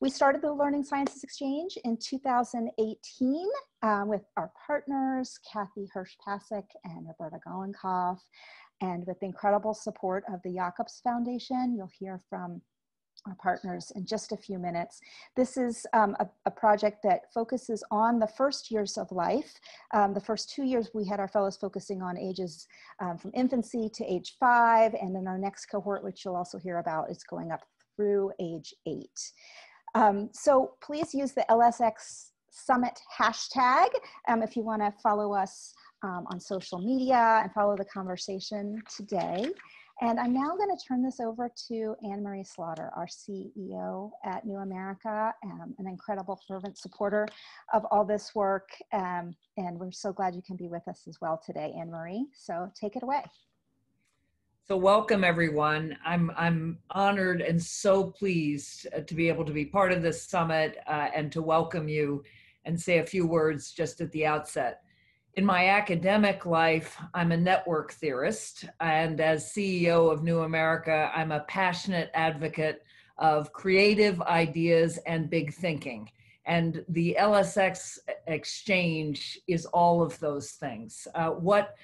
We started the Learning Sciences Exchange in 2018 um, with our partners, Kathy Hirsh-Pasek and Roberta Golinkoff, and with the incredible support of the Jacobs Foundation. You'll hear from our partners in just a few minutes. This is um, a, a, project that focuses on the first years of life. Um, the first two years we had our fellows focusing on ages um, from infancy to age five, and then our next cohort, which you'll also hear about, is going up through age eight. Um, so please use the LSX Summit hashtag um, if you want to follow us um, on social media and follow the conversation today. And I'm now going to turn this over to Anne Marie Slaughter, our CEO at New America, um, an incredible fervent supporter of all this work. Um, and we're so glad you can be with us as well today, Anne Marie. So take it away. So welcome everyone. I'm I'm honored and so pleased uh, to be able to be part of this summit uh, and to welcome you and say a few words just at the outset. In my academic life, I'm a network theorist, and as CEO of New America, I'm a passionate advocate of creative ideas and big thinking. And the LSX exchange is all of those things. Uh, what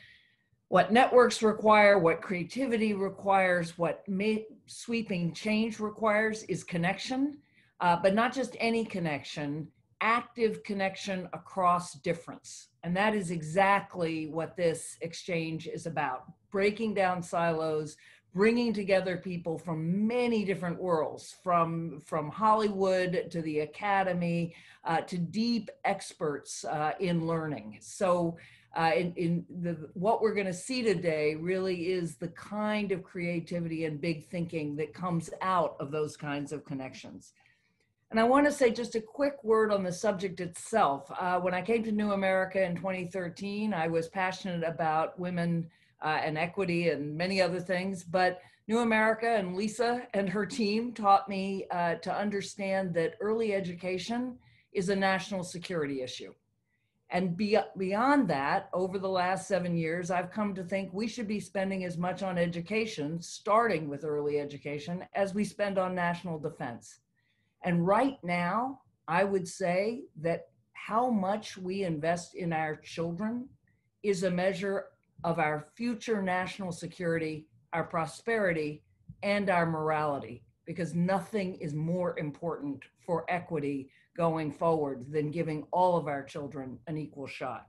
what networks require, what creativity requires, what sweeping change requires is connection, uh, but not just any connection, active connection across difference. And that is exactly what this exchange is about breaking down silos, bringing together people from many different worlds, from, from Hollywood to the academy uh, to deep experts uh, in learning. So uh, in, in the, what we're going to see today really is the kind of creativity and big thinking that comes out of those kinds of connections. And I want to say just a quick word on the subject itself. Uh, when I came to New America in 2013, I was passionate about women uh, and equity and many other things, but New America and Lisa and her team taught me uh, to understand that early education is a national security issue. And be, beyond that, over the last seven years, I've come to think we should be spending as much on education, starting with early education, as we spend on national defense. And right now, I would say that how much we invest in our children is a measure of our future national security, our prosperity, and our morality, because nothing is more important for equity going forward than giving all of our children an equal shot.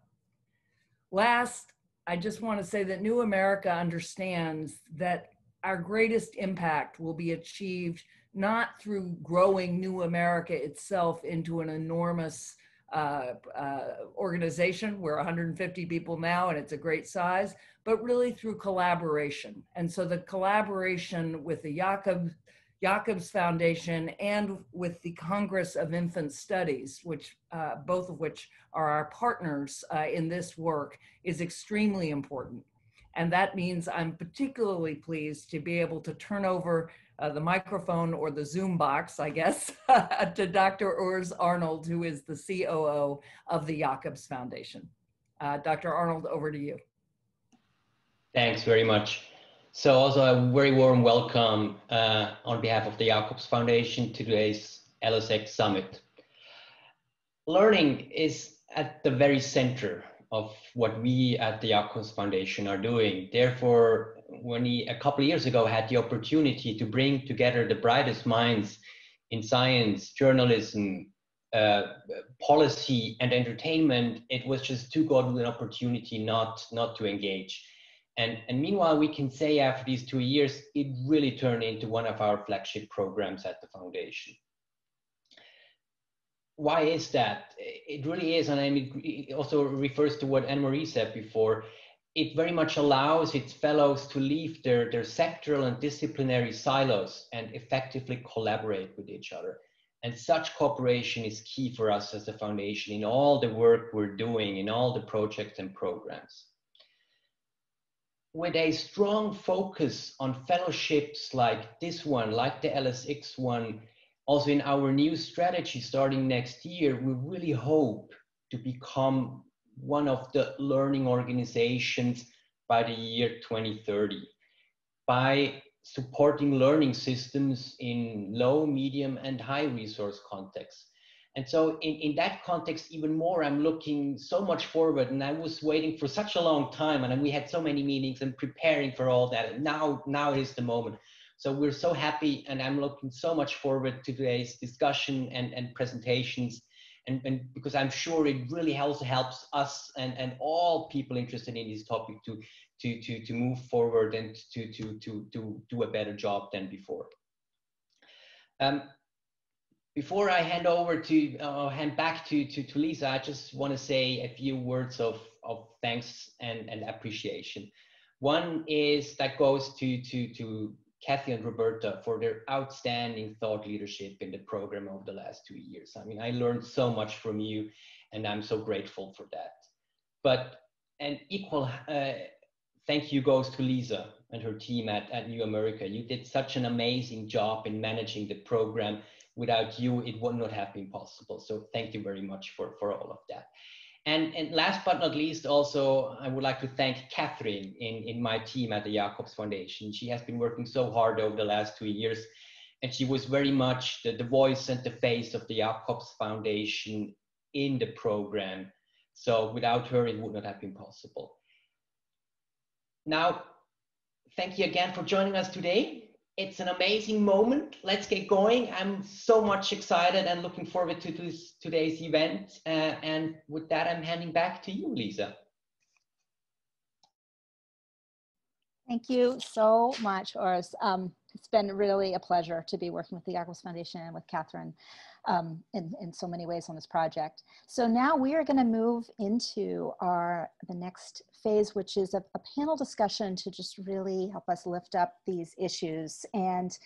Last, I just want to say that New America understands that our greatest impact will be achieved not through growing New America itself into an enormous uh, uh, organization. We're 150 people now and it's a great size, but really through collaboration. And so the collaboration with the Jakob Jacobs Foundation and with the Congress of Infant Studies, which uh, both of which are our partners uh, in this work, is extremely important. And that means I'm particularly pleased to be able to turn over uh, the microphone or the Zoom box, I guess, to Dr. Urs Arnold, who is the COO of the Jacobs Foundation. Uh, Dr. Arnold, over to you. Thanks very much. So also a very warm welcome uh, on behalf of the Jacobs Foundation to today's LSX Summit. Learning is at the very center of what we at the Jacobs Foundation are doing. Therefore, when we a couple of years ago had the opportunity to bring together the brightest minds in science, journalism, uh, policy, and entertainment, it was just too good an opportunity not not to engage. And, and meanwhile, we can say after these two years, it really turned into one of our flagship programs at the foundation. Why is that? It really is, and I mean, it also refers to what Anne-Marie said before. It very much allows its fellows to leave their, their sectoral and disciplinary silos and effectively collaborate with each other. And such cooperation is key for us as a foundation in all the work we're doing, in all the projects and programs with a strong focus on fellowships like this one, like the LSX one, also in our new strategy starting next year, we really hope to become one of the learning organizations by the year 2030 by supporting learning systems in low, medium, and high resource contexts. And so in, in that context, even more, I'm looking so much forward and I was waiting for such a long time and we had so many meetings and preparing for all that. And now, now is the moment. So we're so happy and I'm looking so much forward to today's discussion and, and presentations. And, and because I'm sure it really also helps us and, and all people interested in this topic to, to, to, to move forward and to, to, to, to do a better job than before. Um, before I hand over to uh, hand back to, to, to Lisa, I just want to say a few words of, of thanks and, and appreciation. One is that goes to, to, to Kathy and Roberta for their outstanding thought leadership in the program over the last two years. I mean, I learned so much from you, and I'm so grateful for that. But an equal uh, thank you goes to Lisa and her team at, at New America. You did such an amazing job in managing the program without you, it would not have been possible. So thank you very much for, for all of that. And, and last but not least, also, I would like to thank Catherine in, in my team at the Jacobs Foundation. She has been working so hard over the last two years, and she was very much the, the voice and the face of the Jacobs Foundation in the program. So without her, it would not have been possible. Now, thank you again for joining us today it's an amazing moment. Let's get going. I'm so much excited and looking forward to this, today's event. Uh, and with that, I'm handing back to you, Lisa. Thank you so much, Urs. Um, it's been really a pleasure to be working with the Jacobs Foundation and with Catherine um, in, in so many ways on this project. So now we are going to move into our the next phase, which is a, a panel discussion to just really help us lift up these issues and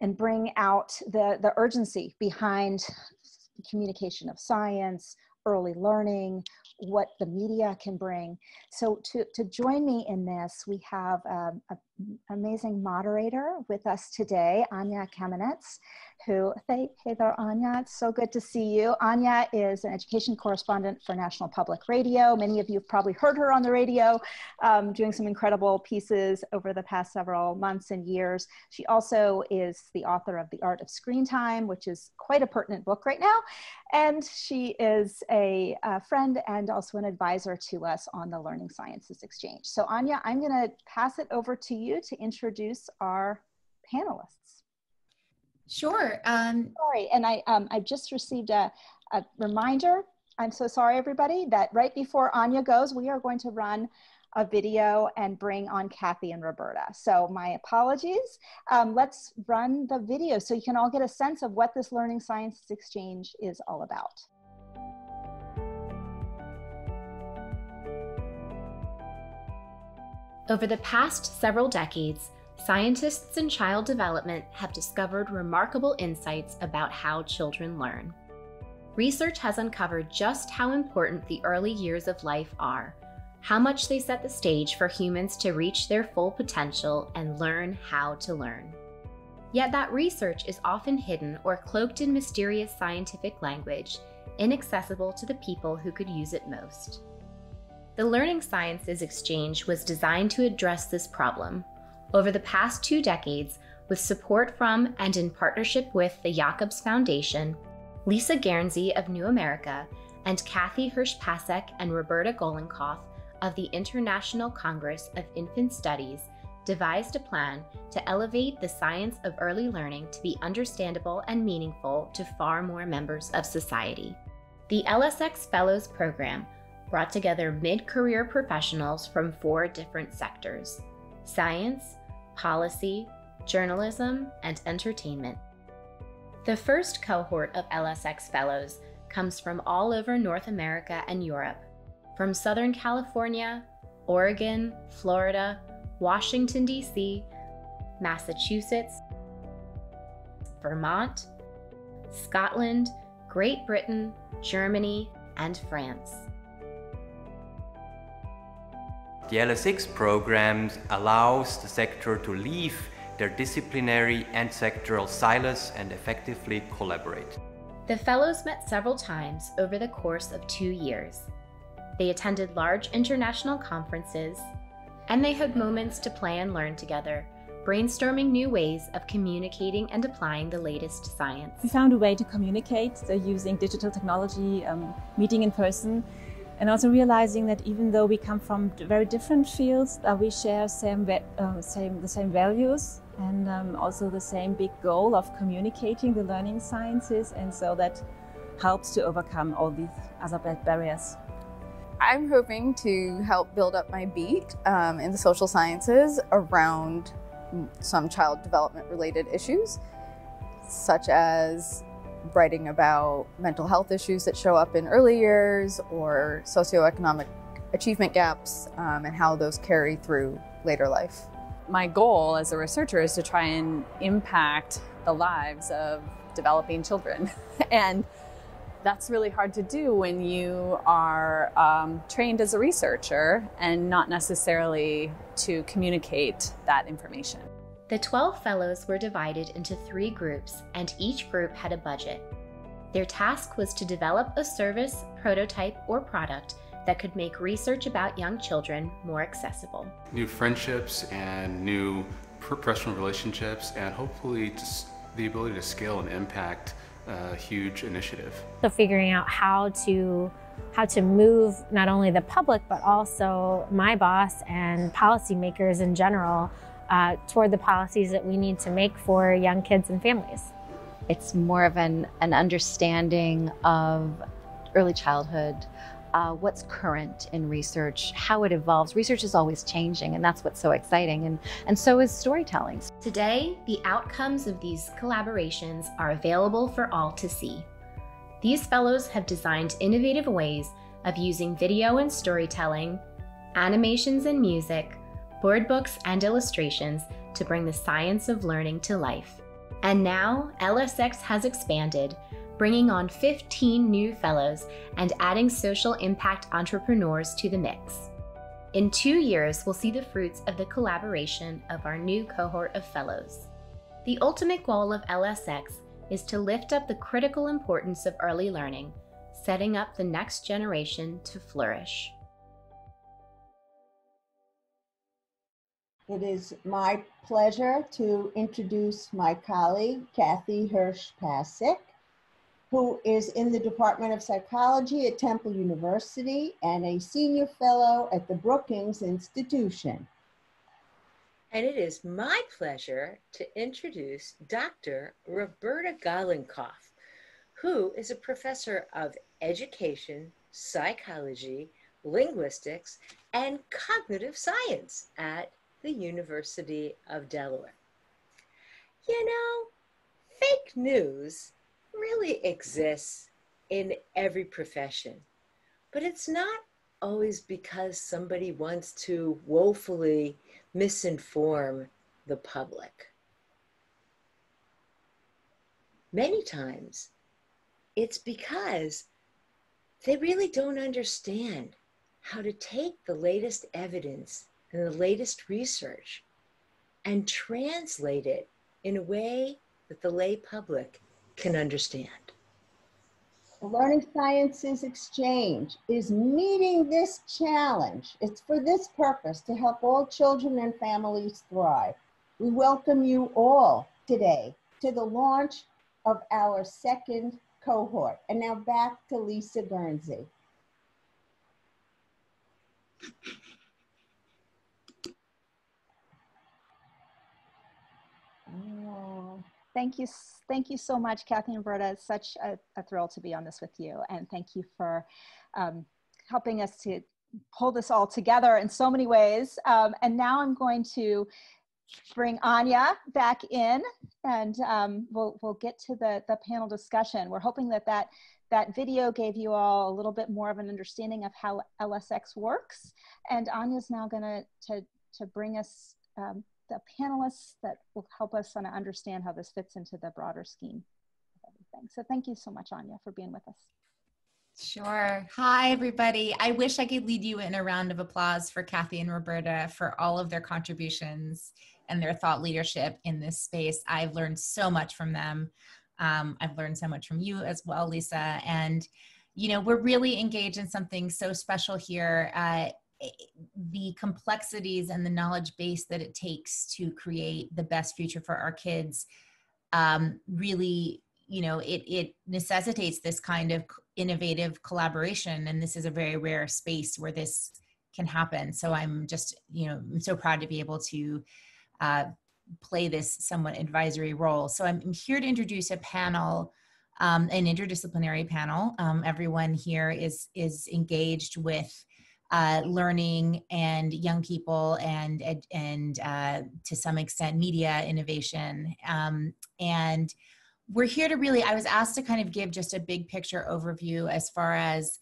and bring out the, the urgency behind communication of science, early learning, what the media can bring. So to, to join me in this, we have um, an amazing moderator with us today, Anya Kamenetz, who, hey, hey there, Anya, it's so good to see you. Anya is an education correspondent for National Public Radio. Many of you have probably heard her on the radio, um, doing some incredible pieces over the past several months and years. She also is the author of The Art of Screen Time, which is quite a pertinent book right now. And she is a, a friend and also an advisor to us on the Learning Sciences Exchange. So Anya, I'm gonna pass it over to you to introduce our panelists. Sure. Um, sorry, and I um, I just received a, a reminder. I'm so sorry, everybody, that right before Anya goes, we are going to run a video and bring on Kathy and Roberta. So my apologies. Um, let's run the video so you can all get a sense of what this Learning Sciences Exchange is all about. Over the past several decades, scientists in child development have discovered remarkable insights about how children learn. Research has uncovered just how important the early years of life are, how much they set the stage for humans to reach their full potential and learn how to learn. Yet that research is often hidden or cloaked in mysterious scientific language, inaccessible to the people who could use it most. The Learning Sciences Exchange was designed to address this problem over the past two decades with support from and in partnership with the Jacobs Foundation, Lisa Guernsey of New America, and Kathy Hirsh-Pasek and Roberta Golinkoff of the International Congress of Infant Studies devised a plan to elevate the science of early learning to be understandable and meaningful to far more members of society. The LSX Fellows Program brought together mid career professionals from four different sectors science, policy, journalism, and entertainment. The first cohort of LSX Fellows comes from all over North America and Europe, from Southern California, Oregon, Florida, Washington, D.C., Massachusetts, Vermont, Scotland, Great Britain, Germany, and France. The LSX programs allows the sector to leave their disciplinary and sectoral silos and effectively collaborate. The fellows met several times over the course of two years. They attended large international conferences, and they had moments to play and learn together brainstorming new ways of communicating and applying the latest science. We found a way to communicate so using digital technology, um, meeting in person, and also realizing that even though we come from very different fields, uh, we share same, uh, same, the same values and um, also the same big goal of communicating the learning sciences, and so that helps to overcome all these other barriers. I'm hoping to help build up my beat um, in the social sciences around some child development related issues, such as writing about mental health issues that show up in early years or socioeconomic achievement gaps um, and how those carry through later life. My goal as a researcher is to try and impact the lives of developing children. and that's really hard to do when you are um, trained as a researcher and not necessarily to communicate that information. The 12 fellows were divided into three groups, and each group had a budget. Their task was to develop a service, prototype, or product that could make research about young children more accessible. New friendships and new professional relationships, and hopefully just the ability to scale and impact a huge initiative. So figuring out how to how to move not only the public but also my boss and policymakers in general uh, toward the policies that we need to make for young kids and families. It's more of an, an understanding of early childhood, uh, what's current in research, how it evolves. Research is always changing, and that's what's so exciting, and, and so is storytelling. Today, the outcomes of these collaborations are available for all to see. These fellows have designed innovative ways of using video and storytelling, animations and music, board books and illustrations to bring the science of learning to life. And now, LSX has expanded bringing on 15 new fellows and adding social impact entrepreneurs to the mix. In two years, we'll see the fruits of the collaboration of our new cohort of fellows. The ultimate goal of LSX is to lift up the critical importance of early learning, setting up the next generation to flourish. It is my pleasure to introduce my colleague, Kathy Hirsh-Pasek who is in the Department of Psychology at Temple University and a senior fellow at the Brookings Institution. And it is my pleasure to introduce Dr. Roberta Golinkoff, who is a professor of education, psychology, linguistics, and cognitive science at the University of Delaware. You know, fake news really exists in every profession, but it's not always because somebody wants to woefully misinform the public. Many times, it's because they really don't understand how to take the latest evidence and the latest research and translate it in a way that the lay public can understand. The Learning Sciences Exchange is meeting this challenge. It's for this purpose to help all children and families thrive. We welcome you all today to the launch of our second cohort. And now back to Lisa Guernsey. Thank you, thank you so much, Kathy and Berta. It's such a, a, thrill to be on this with you. And thank you for um, helping us to pull this all together in so many ways. Um, and now I'm going to bring Anya back in and um, we'll, we'll get to the, the panel discussion. We're hoping that, that that video gave you all a little bit more of an understanding of how LSX works. And Anya's now gonna to, to bring us um, the panelists that will help us kind of understand how this fits into the broader scheme of everything. So thank you so much, Anya, for being with us. Sure. Hi, everybody. I wish I could lead you in a round of applause for Kathy and Roberta for all of their contributions and their thought leadership in this space. I've learned so much from them. Um, I've learned so much from you as well, Lisa. And, you know, we're really engaged in something so special here. Uh, the complexities and the knowledge base that it takes to create the best future for our kids um, really you know it it necessitates this kind of innovative collaboration. And this is a very rare space where this can happen. So i'm just you know i'm so proud to be able to uh, play this somewhat advisory role. So i'm, I'm here to introduce a panel um, an interdisciplinary panel. Um, everyone here is is engaged with uh, learning and young people and and uh, to some extent media innovation. Um, and we're here to really i was asked to kind of give just a big picture overview as far as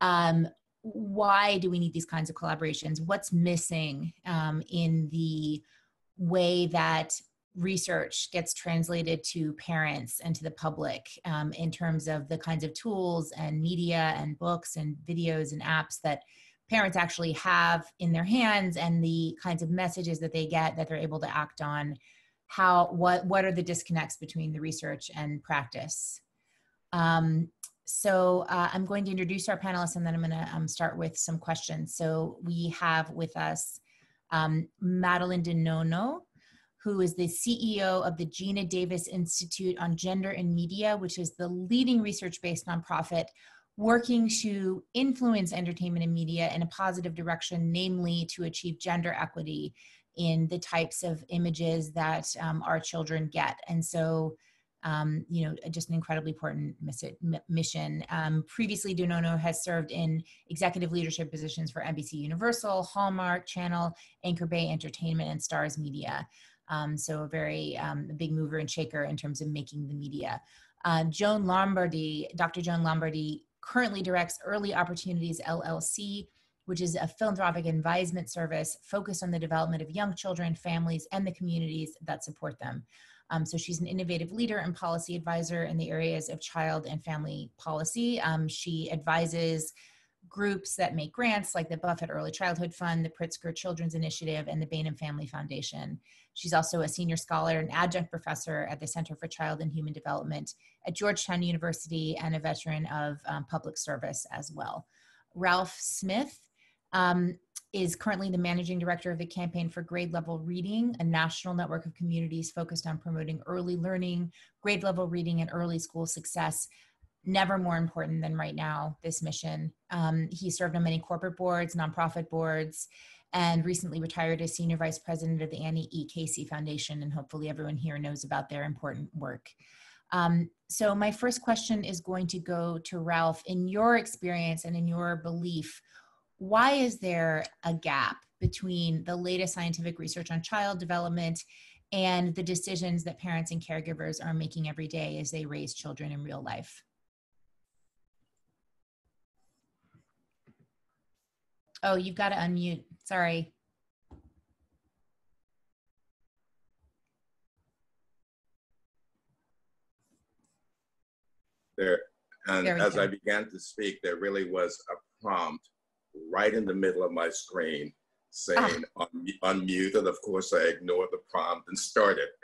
um, why do we need these kinds of collaborations? What's missing um, in the way that research gets translated to parents and to the public um, in terms of the kinds of tools and media and books and videos and apps that parents actually have in their hands and the kinds of messages that they get that they're able to act on how what what are the disconnects between the research and practice. Um, so uh, i'm going to introduce our panelists and then i'm going to um, start with some questions. So we have with us um, madeline di nonno who is the ceo of the geena davis institute on gender and media which is the leading research-based nonprofit working to influence entertainment and media in a positive direction, namely to achieve gender equity in the types of images that um, our children get. And so, um, you know, just an incredibly important mission. Um, previously, Di Nonno has served in executive leadership positions for NBC Universal, Hallmark Channel, Anchor Bay Entertainment, and Starz Media. Um, so a very um, big mover and shaker in terms of making the media. Uh, Joan Lombardi, Dr. Joan Lombardi currently directs Early Opportunities LLC, which is a philanthropic advisement service focused on the development of young children, families, and the communities that support them. Um, so she's an innovative leader and policy advisor in the areas of child and family policy. Um, she advises groups that make grants like the Buffett Early Childhood Fund, the Pritzker Children's Initiative, and the Bainum Family Foundation. She's also a senior scholar and adjunct professor at the Center for Child and Human Development at Georgetown University and a veteran of um, public service as well. Ralph Smith um, is currently the managing director of the Campaign for Grade Level Reading, a national network of communities focused on promoting early learning, grade level reading, and early school success. Never more important than right now, this mission. Um, he served on many corporate boards, nonprofit boards, and recently retired as senior vice president of the Annie E. Casey Foundation. And hopefully, everyone here knows about their important work. Um, so, my first question is going to go to Ralph. In your experience and in your belief, why is there a gap between the latest scientific research on child development and the decisions that parents and caregivers are making every day as they raise children in real life? Oh, you've got to unmute. Sorry. There, and there as go. I began to speak, there really was a prompt right in the middle of my screen saying ah. unmute, and of course I ignored the prompt and started.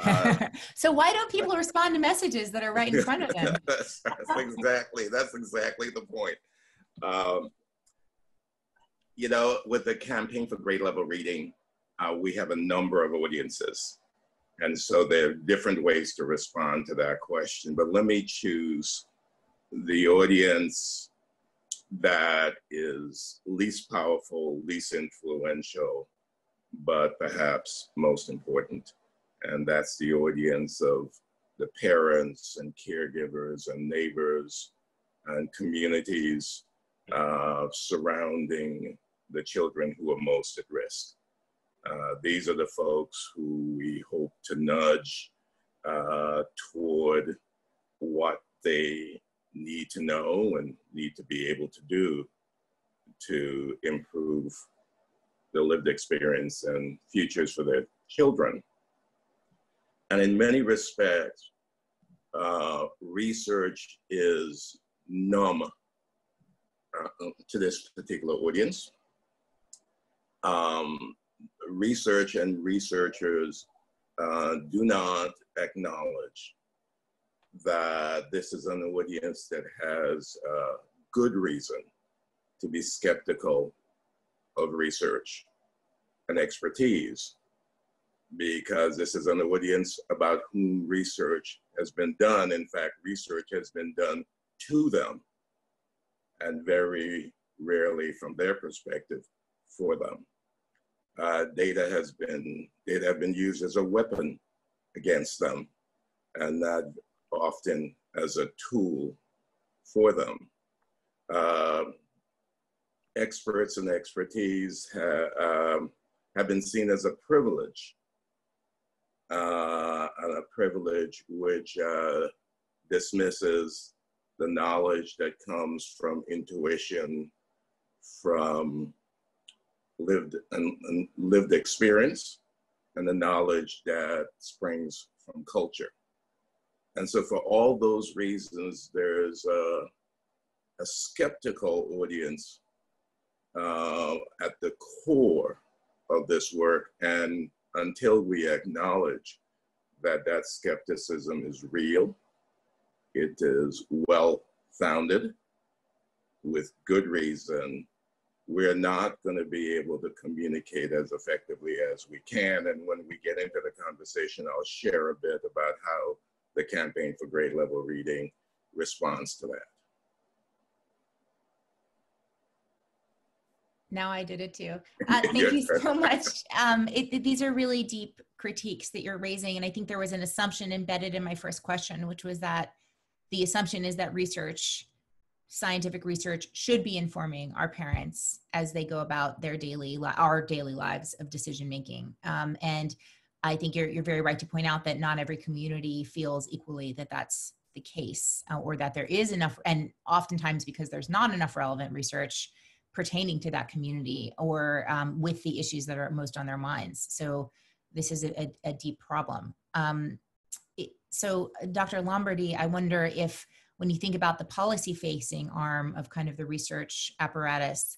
Uh, so why don't people respond to messages that are right in front of them? that's, that's, exactly that's exactly the point. Um, you know, with the campaign for grade level reading, uh, we have a number of audiences. And so there are different ways to respond to that question. But let me choose the audience that is least powerful, least influential, but perhaps most important. And that's the audience of the parents and caregivers and neighbors and communities uh, surrounding the children who are most at risk. Uh, these are the folks who we hope to nudge uh, toward what they need to know and need to be able to do to improve the lived experience and futures for their children. And in many respects, uh, research is numb uh, to this particular audience um, research and researchers uh, do not acknowledge that this is an audience that has uh, good reason to be skeptical of research and expertise because this is an audience about whom research has been done. In fact, research has been done to them and very rarely from their perspective for them. Uh, data has been data have been used as a weapon against them and not often as a tool for them. Uh, experts and expertise ha, um, have been seen as a privilege, uh, a privilege which uh, dismisses the knowledge that comes from intuition, from lived and, and lived experience, and the knowledge that springs from culture. And so, for all those reasons, there's a, a skeptical audience uh, at the core of this work. And until we acknowledge that that skepticism is real, it is well founded with good reason, we're not going to be able to communicate as effectively as we can. And when we get into the conversation, I'll share a bit about how the Campaign for Grade Level Reading responds to that. Now I did it too. Uh, thank you so much. Um, it, these are really deep critiques that you're raising. And I think there was an assumption embedded in my first question, which was that the assumption is that research, scientific research, should be informing our parents as they go about their daily, our daily lives of decision making. Um, and I think you're, you're very right to point out that not every community feels equally that that's the case uh, or that there is enough, and oftentimes because there's not enough relevant research pertaining to that community or um, with the issues that are most on their minds. So this is a, a deep problem. Um, it, so Dr. Lombardi, I wonder if when you think about the policy facing arm of kind of the research apparatus,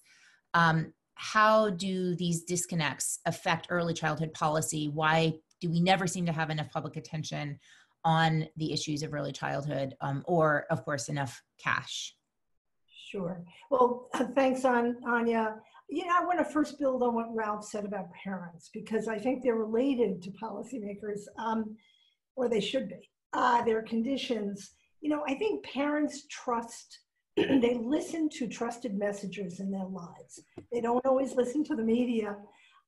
um, how do these disconnects affect early childhood policy? Why do we never seem to have enough public attention on the issues of early childhood um, or of course enough cash? Sure. Well, thanks, on Anya. You know, I want to first build on what Ralph said about parents because I think they're related to policymakers, um, or they should be. Uh, their conditions. You know, I think parents trust, they listen to trusted messengers in their lives. They don't always listen to the media.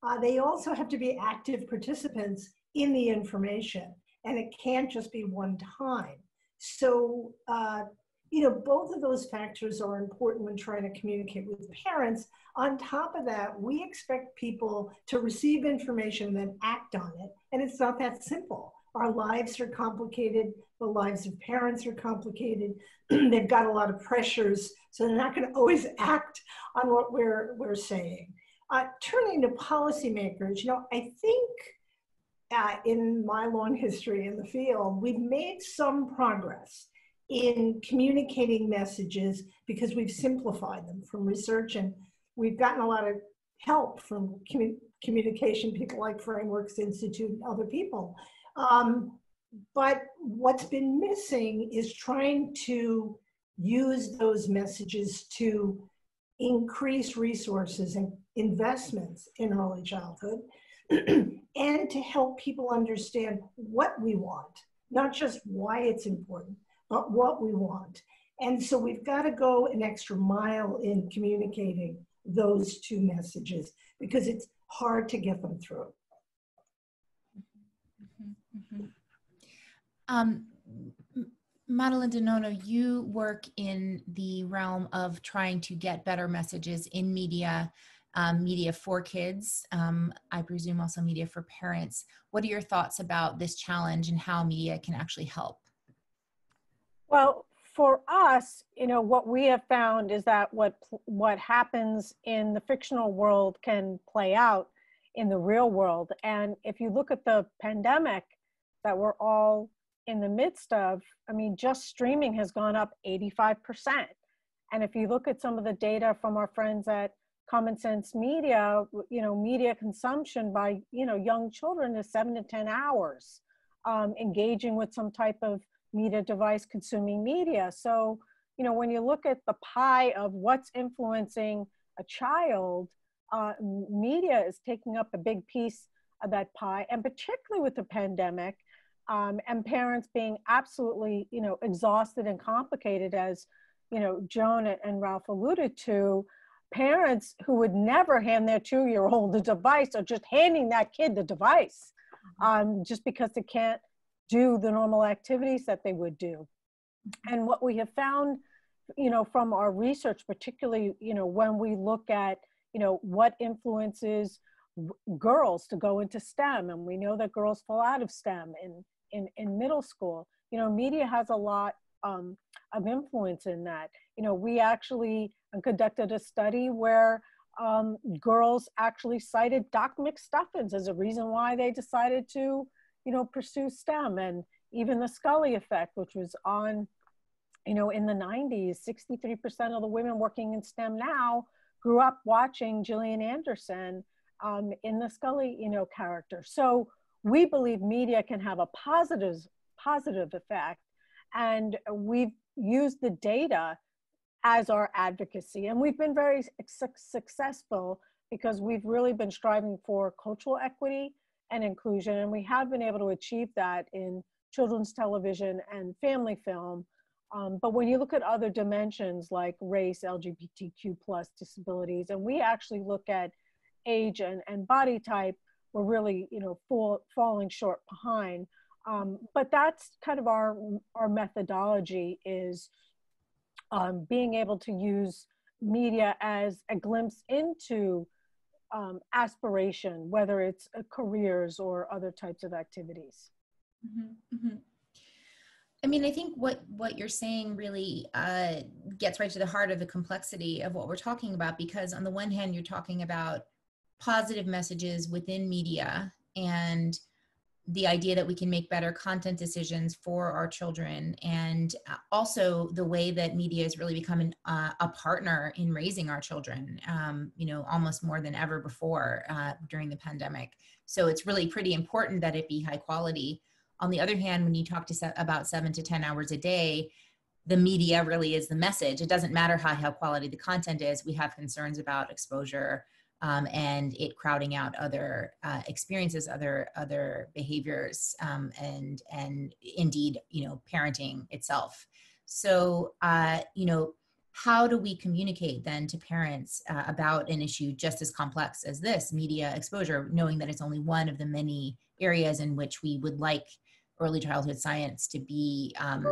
Uh, they also have to be active participants in the information, and it can't just be one time. So, uh, you know, both of those factors are important when trying to communicate with parents. On top of that, we expect people to receive information and then act on it. And it's not that simple. Our lives are complicated. The lives of parents are complicated. They've got a lot of pressures, so they're not going to always act on what we're, we're saying. Uh, turning to policymakers, you know, I think uh, in my long history in the field, we've made some progress in communicating messages because we've simplified them from research and we've gotten a lot of help from commu communication people like Frameworks Institute and other people. Um, but what's been missing is trying to use those messages to increase resources and investments in early childhood and to help people understand what we want, not just why it's important, but what we want. And so we've got to go an extra mile in communicating those two messages because it's hard to get them through. Mm-hmm. Um, Madeline Di Nonno, you work in the realm of trying to get better messages in media, um, media for kids, um, I presume also media for parents. What are your thoughts about this challenge and how media can actually help? Well, for us, you know, what we have found is that what what happens in the fictional world can play out in the real world. And if you look at the pandemic that we're all in the midst of, I mean, just streaming has gone up 85%. And if you look at some of the data from our friends at Common Sense Media, you know, media consumption by, you know, young children is seven to 10 hours um, engaging with some type of media device consuming media. So, you know, when you look at the pie of what's influencing a child, uh, media is taking up a big piece of that pie, and particularly with the pandemic, um, and parents being absolutely, you know, exhausted and complicated, as you know, Joan and Ralph alluded to. Parents who would never hand their two-year-old a device are just handing that kid the device, um, just because they can't do the normal activities that they would do. And what we have found, you know, from our research, particularly, you know, when we look at, you know, what influences girls to go into STEM, and we know that girls fall out of STEM in in, in middle school. You know, media has a lot um, of influence in that. You know, we actually conducted a study where um, girls actually cited Doc McStuffins as a reason why they decided to, you know, pursue STEM, and even the Scully effect, which was on, you know, in the 90s, 63% of the women working in STEM now grew up watching Gillian Anderson um, in the Scully, you know, character. So we believe media can have a positive, positive effect, and we've used the data as our advocacy, and we've been very su successful because we've really been striving for cultural equity and inclusion, and we have been able to achieve that in children's television and family film. Um, but when you look at other dimensions like race, LGBTQ plus disabilities, and we actually look at age and, and body type, we're really, you know, fall, falling short behind. Um, but that's kind of our, our methodology is um, being able to use media as a glimpse into um, aspiration, whether it's uh, careers or other types of activities. Mm-hmm, mm-hmm. I mean, I think what what you're saying really uh, gets right to the heart of the complexity of what we're talking about. Because on the one hand, you're talking about positive messages within media and the idea that we can make better content decisions for our children and also the way that media has really become an, uh, a partner in raising our children um, you know almost more than ever before uh, during the pandemic. So it's really pretty important that it be high quality. On the other hand when you talk to se- about seven to ten hours a day the media really is the message. It doesn't matter how high quality the content is. We have concerns about exposure um, and it crowding out other uh, experiences, other other behaviors, um, and and indeed, you know, parenting itself. So, uh, you know, how do we communicate then to parents uh, about an issue just as complex as this media exposure, knowing that it's only one of the many areas in which we would like early childhood science to be um,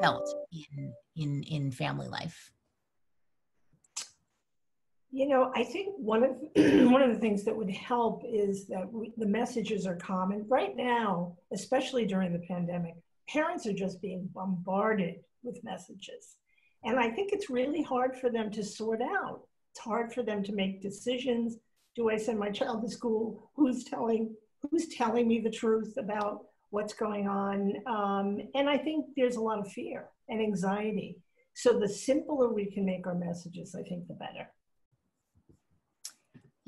felt in in in family life? You know, I think one of one of the things that would help is that we, the messages are common. Right now, especially during the pandemic, parents are just being bombarded with messages. And I think it's really hard for them to sort out. It's hard for them to make decisions. Do I send my child to school? Who's telling who's telling me the truth about what's going on? Um, and I think there's a lot of fear and anxiety. So the simpler we can make our messages, I think the better.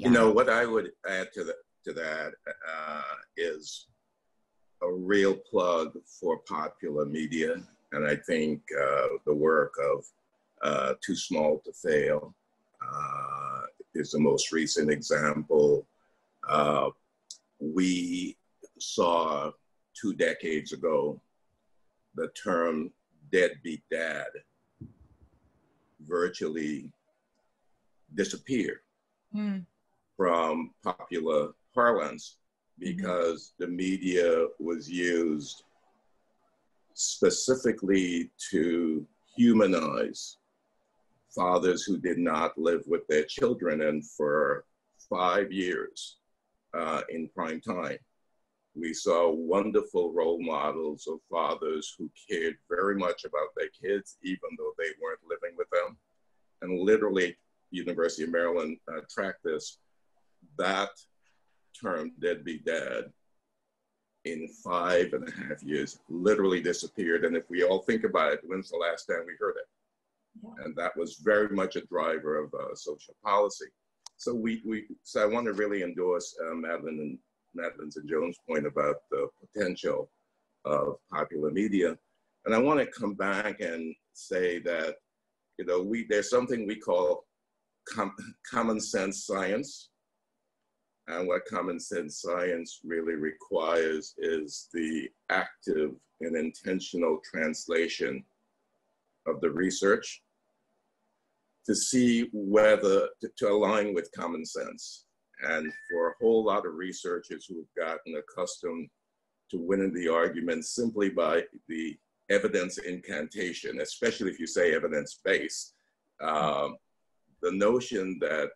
Yeah. You know what I would add to that to that uh, is a real plug for popular media, and I think uh, the work of uh, Too Small to Fail uh, is the most recent example. Uh, we saw two decades ago the term deadbeat dad virtually disappear. Mm from popular parlance mm-hmm. because the media was used specifically to humanize fathers who did not live with their children. And for five years uh, in prime time, we saw wonderful role models of fathers who cared very much about their kids, even though they weren't living with them. And literally, University of Maryland uh, tracked this that term, deadbeat dad, in five and a half years literally disappeared. And if we all think about it, when's the last time we heard it? Yeah. And that was very much a driver of uh, social policy. So we, we so I want to really endorse uh, Madeline and Madeline's and Joan's point about the potential of popular media. And I want to come back and say that, you know, we there's something we call com common sense science. And what common sense science really requires is the active and intentional translation of the research to see whether to, to, align with common sense. And for a whole lot of researchers who have gotten accustomed to winning the argument simply by the evidence incantation, especially if you say evidence-based, um, the notion that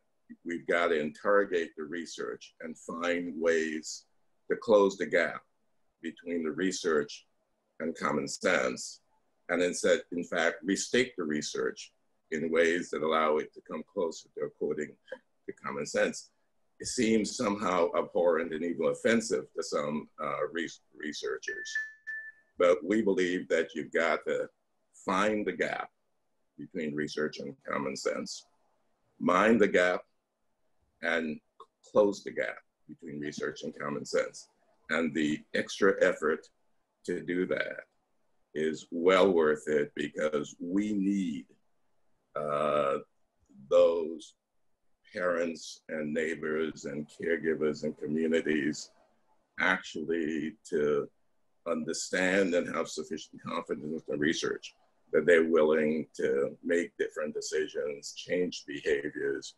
we've got to interrogate the research and find ways to close the gap between the research and common sense, and instead, in fact, restate the research in ways that allow it to come closer to according to common sense. It seems somehow abhorrent and even offensive to some uh, re researchers. But we believe that you've got to find the gap between research and common sense, mind the gap, and close the gap between research and common sense. And the extra effort to do that is well worth it because we need uh, those parents and neighbors and caregivers and communities actually to understand and have sufficient confidence in research that they're willing to make different decisions, change behaviors,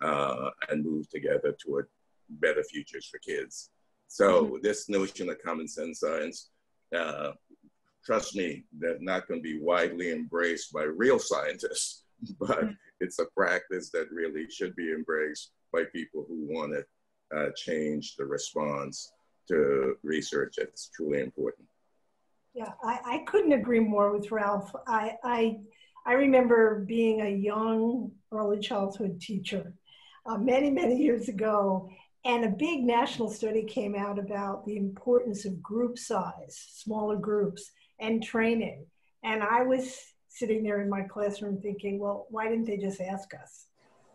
uh, and move together toward better futures for kids. So mm-hmm. this notion of common sense science, uh, trust me, they're not going to be widely embraced by real scientists, but mm-hmm. it's a practice that really should be embraced by people who want to uh, change the response to research that's truly important. Yeah, I, I couldn't agree more with Ralph. I, I, I remember being a young early childhood teacher uh, many, many years ago, and a big national study came out about the importance of group size, smaller groups, and training. And I was sitting there in my classroom thinking, well, why didn't they just ask us?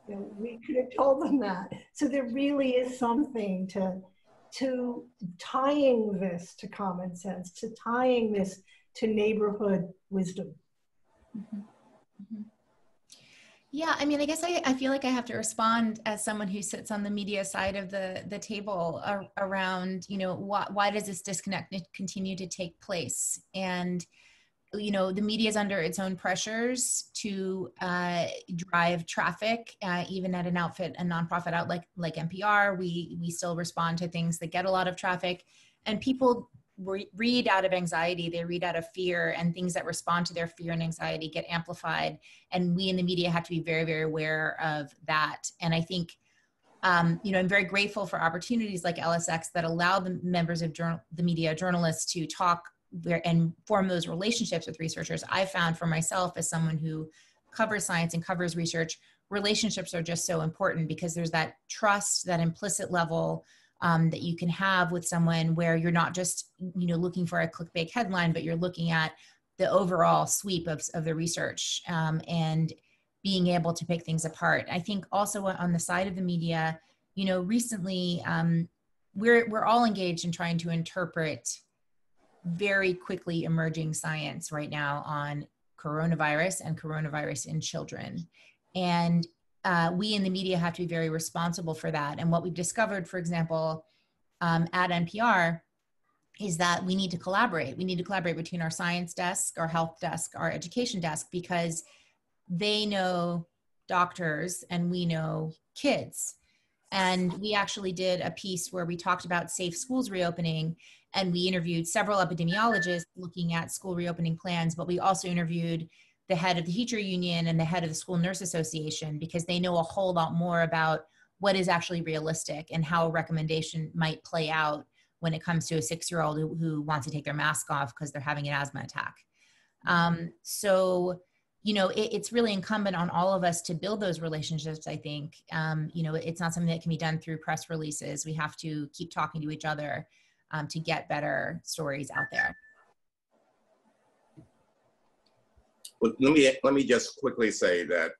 You know, we could have told them that. So there really is something to to tying this to common sense, to tying this to neighborhood wisdom. Mm-hmm. Mm-hmm. Yeah, I mean, I guess I, I feel like I have to respond as someone who sits on the media side of the the table ar- around, you know, why, why does this disconnect continue to take place? And you know the media is under its own pressures to uh, drive traffic uh, even at an outfit a nonprofit outlet like, like npr we we still respond to things that get a lot of traffic and people re- read out of anxiety they read out of fear and things that respond to their fear and anxiety get amplified. And we in the media have to be very very aware of that. And i think um, you know, I'm very grateful for opportunities like LSX that allow the members of journal, the media journalists to talk and form those relationships with researchers. I found for myself as someone who covers science and covers research relationships are just so important because there's that trust that implicit level um, that you can have with someone where you're not just you know looking for a clickbait headline but you're looking at the overall sweep of, of the research um, and being able to pick things apart i think also on the side of the media you know recently um, we're we're all engaged in trying to interpret very quickly emerging science right now on coronavirus and coronavirus in children. And uh, we in the media have to be very responsible for that. And what we've discovered, for example, um, at NPR, is that we need to collaborate. We need to collaborate between our science desk, our health desk, our education desk, because they know doctors and we know kids. And we actually did a piece where we talked about safe schools reopening and we interviewed several epidemiologists looking at school reopening plans, but we also interviewed the head of the teacher union and the head of the school nurse association because they know a whole lot more about what is actually realistic and how a recommendation might play out when it comes to a six year old who, who, wants to take their mask off because they're having an asthma attack. Um, so, you know, it, it's really incumbent on all of us to build those relationships. I think, um, you know, it's not something that can be done through press releases. We have to keep talking to each other um, to get better stories out there. Well, let me let me just quickly say that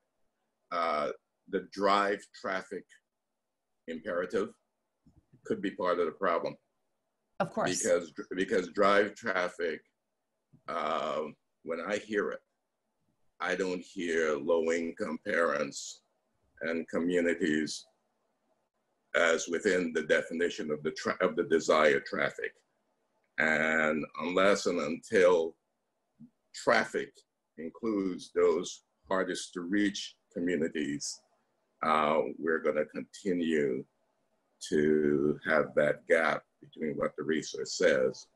uh, the drive traffic imperative could be part of the problem. Of course. Because because drive traffic, uh, when I hear it, I don't hear low income parents and communities as within the definition of the, of the desired traffic. And unless and until traffic includes those hardest to reach communities, uh, we're going to continue to have that gap between what the resource says,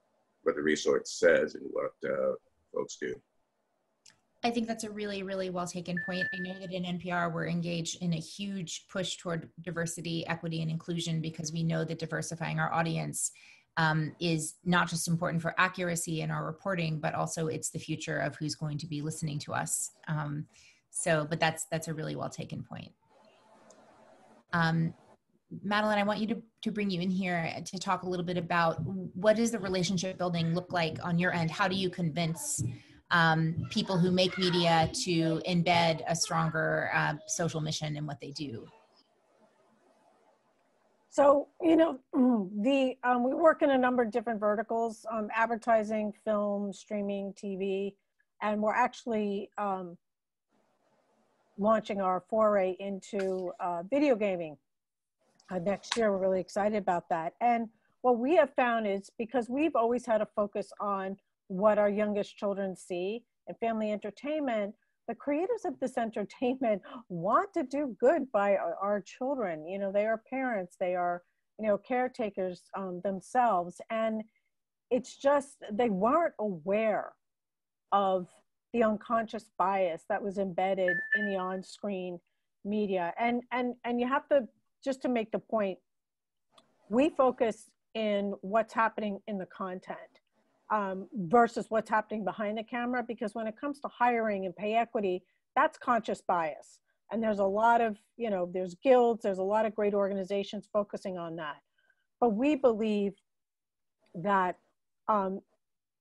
what the resource says, and what uh, folks do. I think that's a really, really well taken point. I know that in NPR, we're engaged in a huge push toward diversity, equity, and inclusion because we know that diversifying our audience um, is not just important for accuracy in our reporting, but also it's the future of who's going to be listening to us. Um, so, but that's that's a really well taken point. Um, Madeline, I want you to, to bring you in here to talk a little bit about what does the relationship building look like on your end? How do you convince um, people who make media to embed a stronger uh, social mission in what they do? So, you know, the um, we work in a number of different verticals, um, advertising, film, streaming, TV, and we're actually um, launching our foray into uh, video gaming uh, next year. We're really excited about that. And what we have found is because we've always had a focus on what our youngest children see and family entertainment, the creators of this entertainment want to do good by our, children. You know, they are parents, they are, you know, caretakers um, themselves. And it's just, they weren't aware of the unconscious bias that was embedded in the on-screen media. And, and, and you have to, just to make the point, we focus in what's happening in the content um, versus what's happening behind the camera. Because when it comes to hiring and pay equity, that's conscious bias. And there's a lot of, you know, there's guilds, there's a lot of great organizations focusing on that. But we believe that um,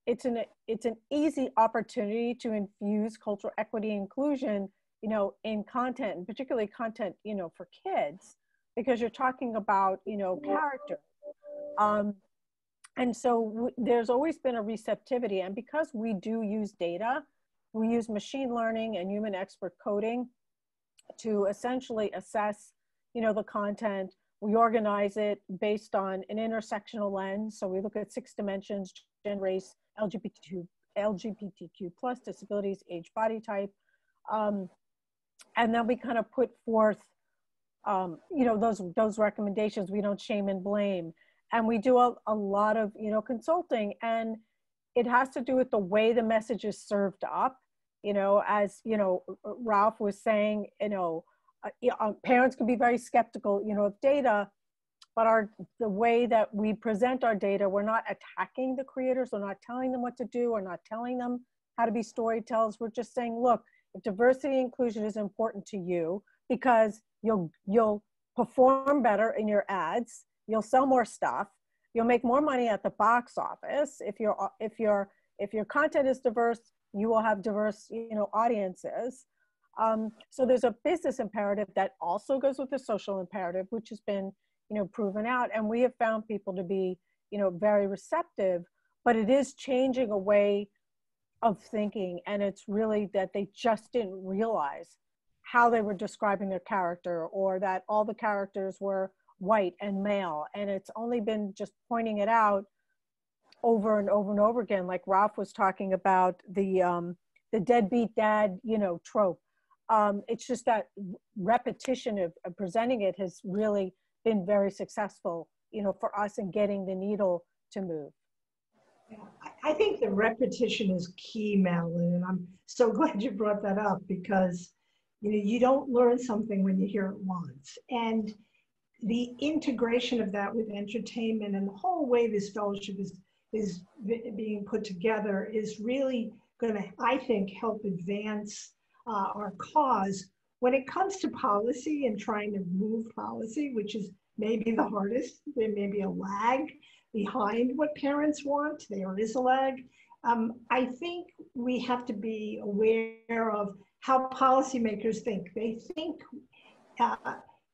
it's an it's an easy opportunity to infuse cultural equity inclusion, you know, in content, and particularly content, you know, for kids, because you're talking about, you know, character. Um, and so there's always been a receptivity. And because we do use data, we use machine learning and human expert coding to essentially assess, you know, the content. We organize it based on an intersectional lens. So we look at six dimensions, gender, race, LGBTQ, LGBTQ plus disabilities, age, body type. Um, and then we kind of put forth, um, you know, those, those recommendations. We don't shame and blame and we do a, a lot of you know consulting and it has to do with the way the message is served up. You know as you know ralph was saying you know uh, uh, parents can be very skeptical you know of data but our the way that we present our data we're not attacking the creators we're not telling them what to do we're not telling them how to be storytellers. We're just saying look if diversity inclusion is important to you because you'll you'll perform better in your ads you'll sell more stuff. You'll make more money at the box office. If your if your if your content is diverse you will have diverse you know audiences. Um, so there's a business imperative that also goes with the social imperative which has been you know proven out. And we have found people to be you know very receptive but it is changing a way of thinking. And it's really that they just didn't realize how they were describing their character or that all the characters were white and male. And it's only been just pointing it out over and over and over again like ralph was talking about the um the deadbeat dad you know trope. Um it's just that repetition of, of presenting it has really been very successful you know for us in getting the needle to move. I think the repetition is key, Madeline, and I'm so glad you brought that up because you know you don't learn something when you hear it once. And the integration of that with entertainment and the whole way this fellowship is is being put together is really going to, I think, help advance uh, our cause when it comes to policy and trying to move policy, which is maybe the hardest. There may be a lag behind what parents want. There is a lag. Um, I think we have to be aware of how policymakers think. They think uh,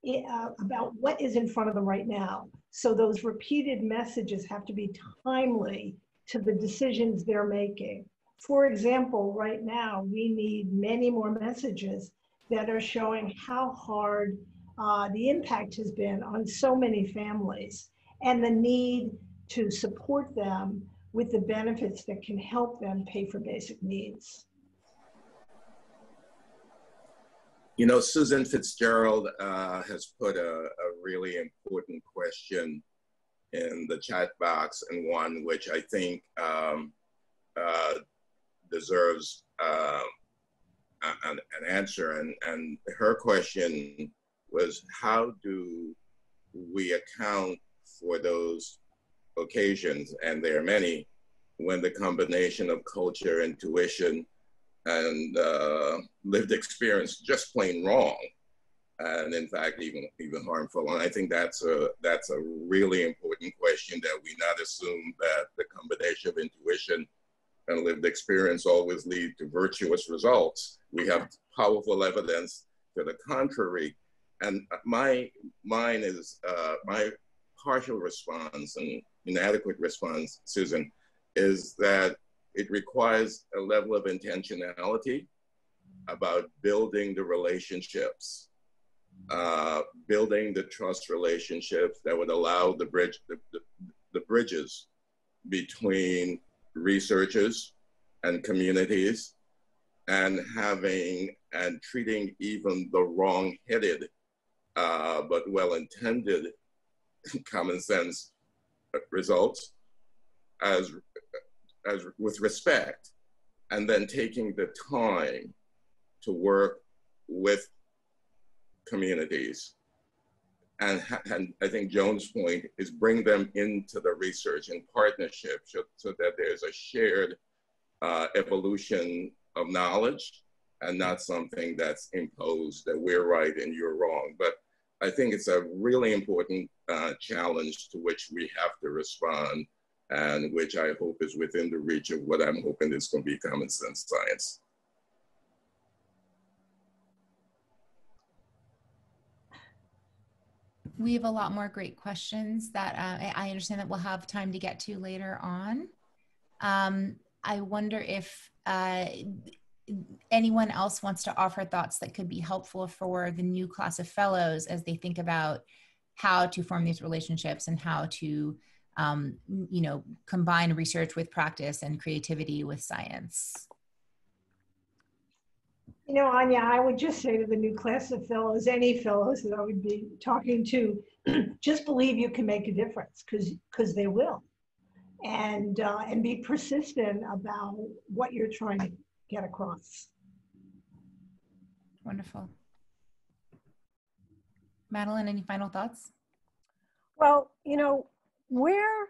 uh, about what is in front of them right now. So those repeated messages have to be timely to the decisions they're making. For example, right now, we need many more messages that are showing how hard uh, the impact has been on so many families and the need to support them with the benefits that can help them pay for basic needs. You know, Susan Fitzgerald uh, has put a, a, really important question in the chat box and one which I think um, uh, deserves uh, an, an, answer. And, and her question was how do we account for those occasions, and there are many, when the combination of culture, intuition, and uh, lived experience just plain wrong, and in fact even even harmful. And I think that's a that's a really important question that we not assume that the combination of intuition and lived experience always lead to virtuous results. We have powerful evidence to the contrary. And my mine is uh, my partial response and inadequate response, Susan, is that it requires a level of intentionality about building the relationships, uh, building the trust relationships that would allow the bridge, the, the, the bridges between researchers and communities and having and treating even the wrong-headed uh, but well-intended common sense results as as with respect, and then taking the time to work with communities. And, and I think Joan's point is bring them into the research and partnership so, so that there's a shared uh, evolution of knowledge and not something that's imposed that we're right and you're wrong. But I think it's a really important uh, challenge to which we have to respond and which I hope is within the reach of what I'm hoping is going to be common sense science. We have a lot more great questions that uh, I understand that we'll have time to get to later on. Um, I wonder if uh, anyone else wants to offer thoughts that could be helpful for the new class of fellows as they think about how to form these relationships and how to um, you know, combine research with practice and creativity with science? You know, Anya, I would just say to the new class of fellows, any fellows that I would be talking to, just believe you can make a difference because because they will, and uh, and be persistent about what you're trying to get across. Wonderful. Madeline, any final thoughts? Well, you know, we're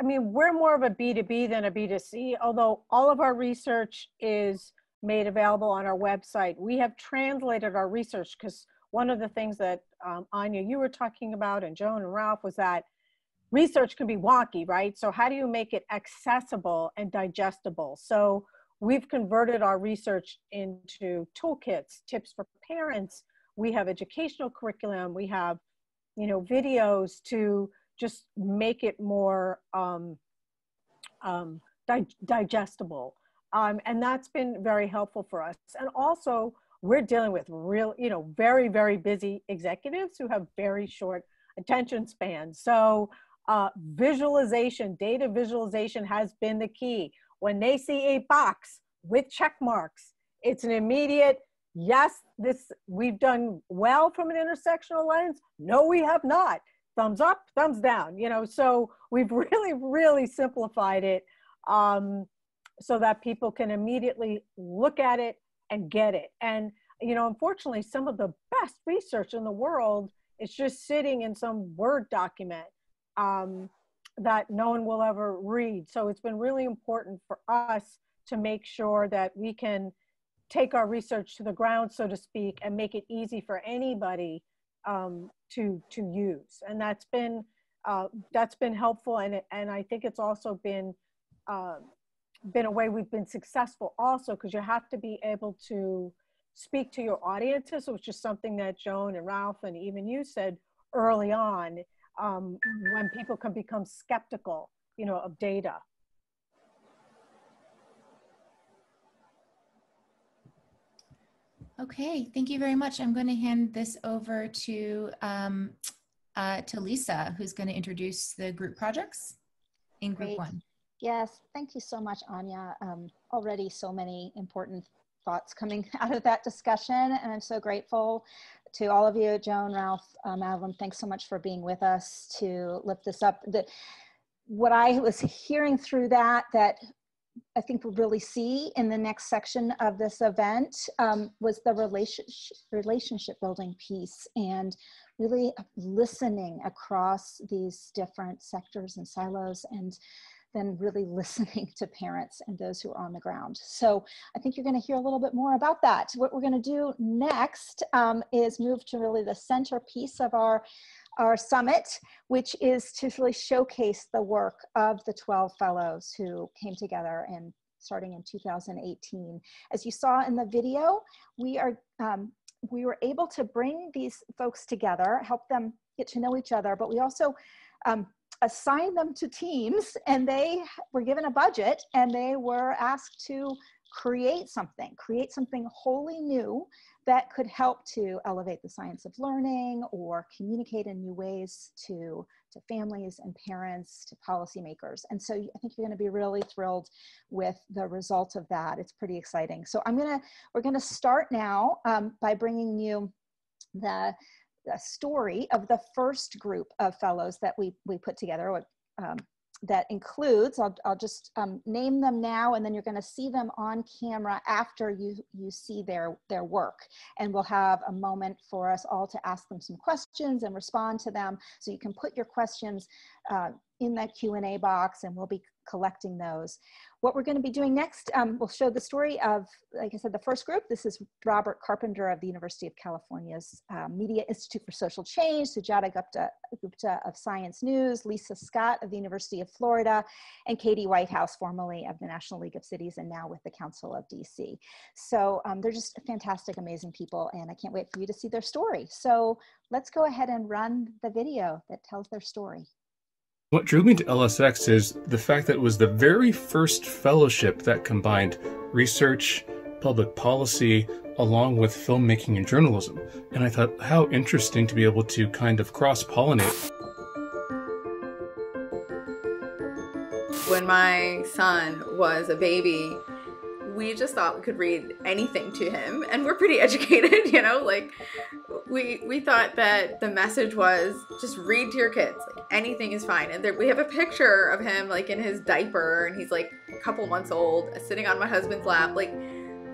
I mean, we're more of a B2B than a B2C, although all of our research is made available on our website. We have translated our research because one of the things that um, Anya, you were talking about, and Joan and Ralph, was that research can be wonky, right? So, how do you make it accessible and digestible? So, we've converted our research into toolkits, tips for parents. We have educational curriculum. We have, you know, videos to just make it more um, um, di digestible. Um, and that's been very helpful for us. And also, we're dealing with real, you know, very, very busy executives who have very short attention spans. So, uh, visualization, data visualization has been the key. When they see a box with check marks, it's an immediate yes, this we've done well from an intersectional lens. No, we have not thumbs up, thumbs down, you know, so we've really, really simplified it um, so that people can immediately look at it and get it. And, you know, unfortunately, some of the best research in the world is just sitting in some Word document um, that no one will ever read. So it's been really important for us to make sure that we can take our research to the ground, so to speak, and make it easy for anybody um, to to use, and that's been uh, that's been helpful, and and I think it's also been uh, been a way we've been successful also because you have to be able to speak to your audiences, which is something that Joan and Ralph and even you said early on um, when people can become skeptical, you know, of data. Okay, thank you very much. I'm going to hand this over to um, uh, to Lisa, who's going to introduce the group projects in group Great. one. Yes, thank you so much, Anya. Um, already so many important thoughts coming out of that discussion, and I'm so grateful to all of you, Joan, Ralph, uh, Madeline. Thanks so much for being with us to lift this up. The, what I was hearing through that, that I think we'll really see in the next section of this event um, was the relationship, relationship building piece and really listening across these different sectors and silos and then really listening to parents and those who are on the ground. So I think you're going to hear a little bit more about that. What we're going to do next um, is move to really the centerpiece of our our summit, which is to really showcase the work of the 12 fellows who came together and starting in 2018. As you saw in the video, we are um, we were able to bring these folks together, help them get to know each other, but we also um, assigned them to teams and they were given a budget and they were asked to create something, create something wholly new that could help to elevate the science of learning or communicate in new ways to, to families and parents, to policymakers. And so I think you're gonna be really thrilled with the result of that. It's pretty exciting. So I'm gonna, we're gonna start now um, by bringing you the, the story of the first group of fellows that we, we put together. Um, that includes, I'll, I'll just um, name them now and then you're gonna see them on camera after you, you see their, their work. And we'll have a moment for us all to ask them some questions and respond to them. So you can put your questions uh, in that Q&A box and we'll be collecting those. What we're going to be doing next, um, we'll show the story of, like I said, the first group. This is Robert Carpenter of the University of California's uh, Media Institute for Social Change, Sujata Gupta, Gupta of Science News, Lisa Scott of the University of Florida, and Katie Whitehouse, formerly of the National League of Cities and now with the Council of DC. So um, they're just fantastic, amazing people, and I can't wait for you to see their story. So let's go ahead and run the video that tells their story. What drew me to LSX is the fact that it was the very first fellowship that combined research, public policy, along with filmmaking and journalism. And I thought, how interesting to be able to kind of cross pollinate. When my son was a baby, we just thought we could read anything to him and we're pretty educated you know like we we thought that the message was just read to your kids like anything is fine and there, we have a picture of him like in his diaper and he's like a couple months old sitting on my husband's lap like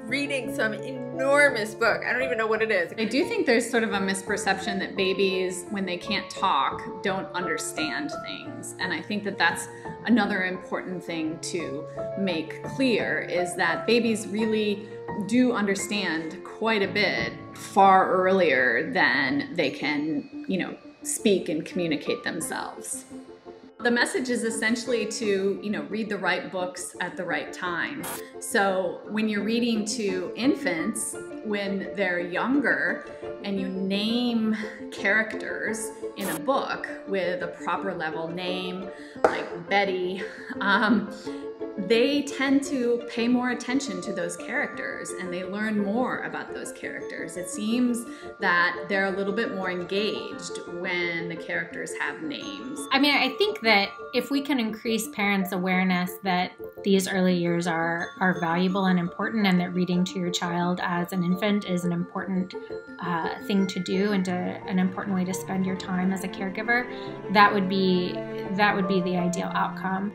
reading some enormous book. I don't even know what it is. I do think there's sort of a misperception that babies, when they can't talk, don't understand things. And I think that that's another important thing to make clear is that babies really do understand quite a bit far earlier than they can, you know, speak and communicate themselves. The message is essentially to, you know, read the right books at the right time. So when you're reading to infants, when they're younger, and you name characters in a book with a proper level name, like Betty, um, they tend to pay more attention to those characters and they learn more about those characters. It seems that they're a little bit more engaged when the characters have names. I mean, I think that if we can increase parents' awareness that these early years are are valuable and important, and that reading to your child as an infant is an important uh, thing to do and to, an important way to spend your time as a caregiver, that would be that would be the ideal outcome.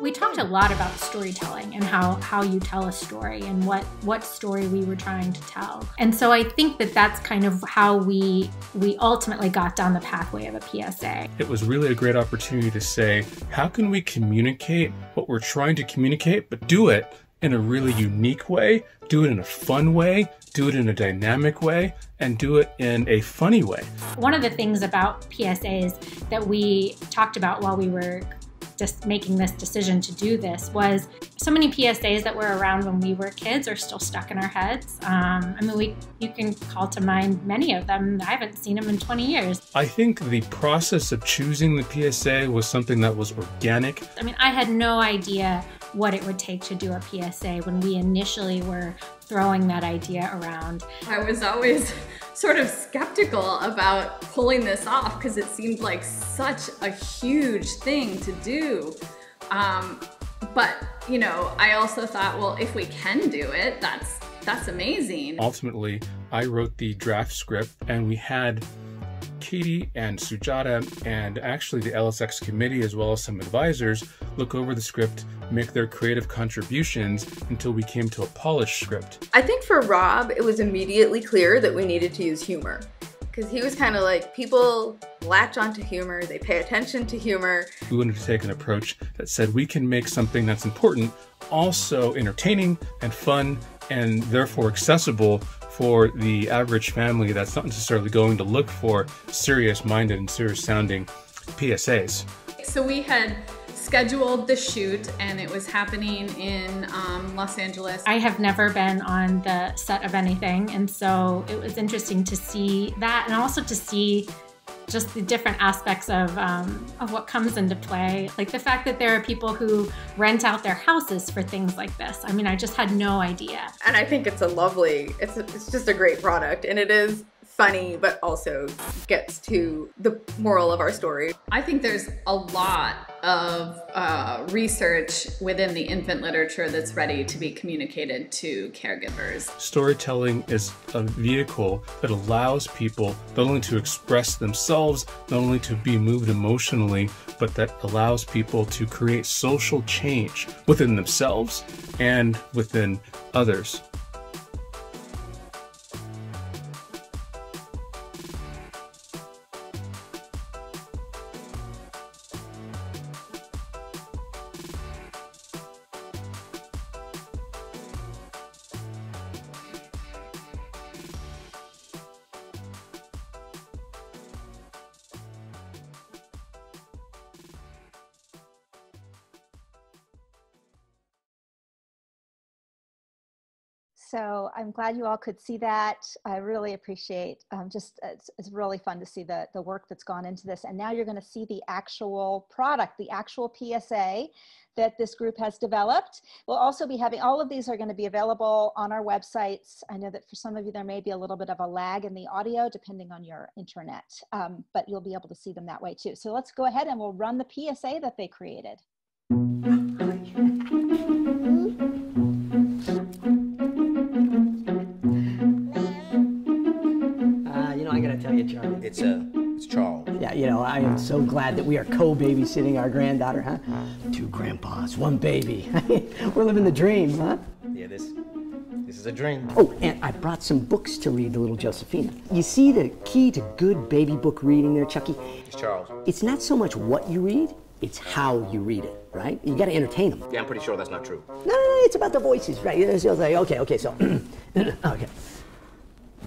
We oh, talked a lot about storytelling and how how you tell a story and what what story we were trying to tell. And so i think that that's kind of how we we ultimately got down the pathway of a psa It was really a great opportunity to say, how can we communicate what we're trying to communicate, but do it in a really unique way, do it in a fun way, do it in a dynamic way, and do it in a funny way. one of the things about psas that we talked about while we were just making this decision to do this was so many PSAs that were around when we were kids are still stuck in our heads. Um, I mean, we you can call to mind many of them. I haven't seen them in 20 years. I think the process of choosing the PSA was something that was organic. I mean, I had no idea what it would take to do a PSA when we initially were throwing that idea around. I was always sort of skeptical about pulling this off because it seemed like such a huge thing to do. Um, but you know, I also thought, well, if we can do it, that's that's amazing. Ultimately, I wrote the draft script, and we had Katie and Sujata and actually the LSX committee, as well as some advisors, look over the script, make their creative contributions until we came to a polished script. I think for Rob, it was immediately clear that we needed to use humor. Because he was kind of like, people latch onto humor, they pay attention to humor. We wanted to take an approach that said we can make something that's important also entertaining and fun and therefore accessible for the average family that's not necessarily going to look for serious minded and serious sounding PSAs. So we had scheduled the shoot and it was happening in um, Los Angeles. I have never been on the set of anything, and so it was interesting to see that and also to see just the different aspects of, um, of what comes into play. Like the fact that there are people who rent out their houses for things like this. I mean, I just had no idea. And I think it's a lovely, it's, it's just a great product. And it is funny, but also gets to the moral of our story. I think there's a lot of uh, research within the infant literature that's ready to be communicated to caregivers. Storytelling is a vehicle that allows people not only to express themselves, not only to be moved emotionally, but that allows people to create social change within themselves and within others. I'm glad you all could see that. I really appreciate um, just, it's, it's, really fun to see the, the work that's gone into this. And now you're gonna see the actual product, the actual PSA that this group has developed. We'll also be having, all of these are gonna be available on our websites. I know that for some of you, there may be a little bit of a lag in the audio depending on your internet, um, but you'll be able to see them that way too. So let's go ahead and we'll run the PSA that they created. It's a, uh, it's Charles. Yeah, you know, I am so glad that we are co-babysitting our granddaughter, huh? Two grandpas, one baby. We're living the dream, huh? Yeah, this, this is a dream. Oh, and I brought some books to read to little Josephina. You see the key to good baby book reading there, Chucky? It's Charles. It's not so much what you read, it's how you read it, right? You got to entertain them. Yeah, I'm pretty sure that's not true. No, no, no, it's about the voices, right? So like, okay, okay, so, okay.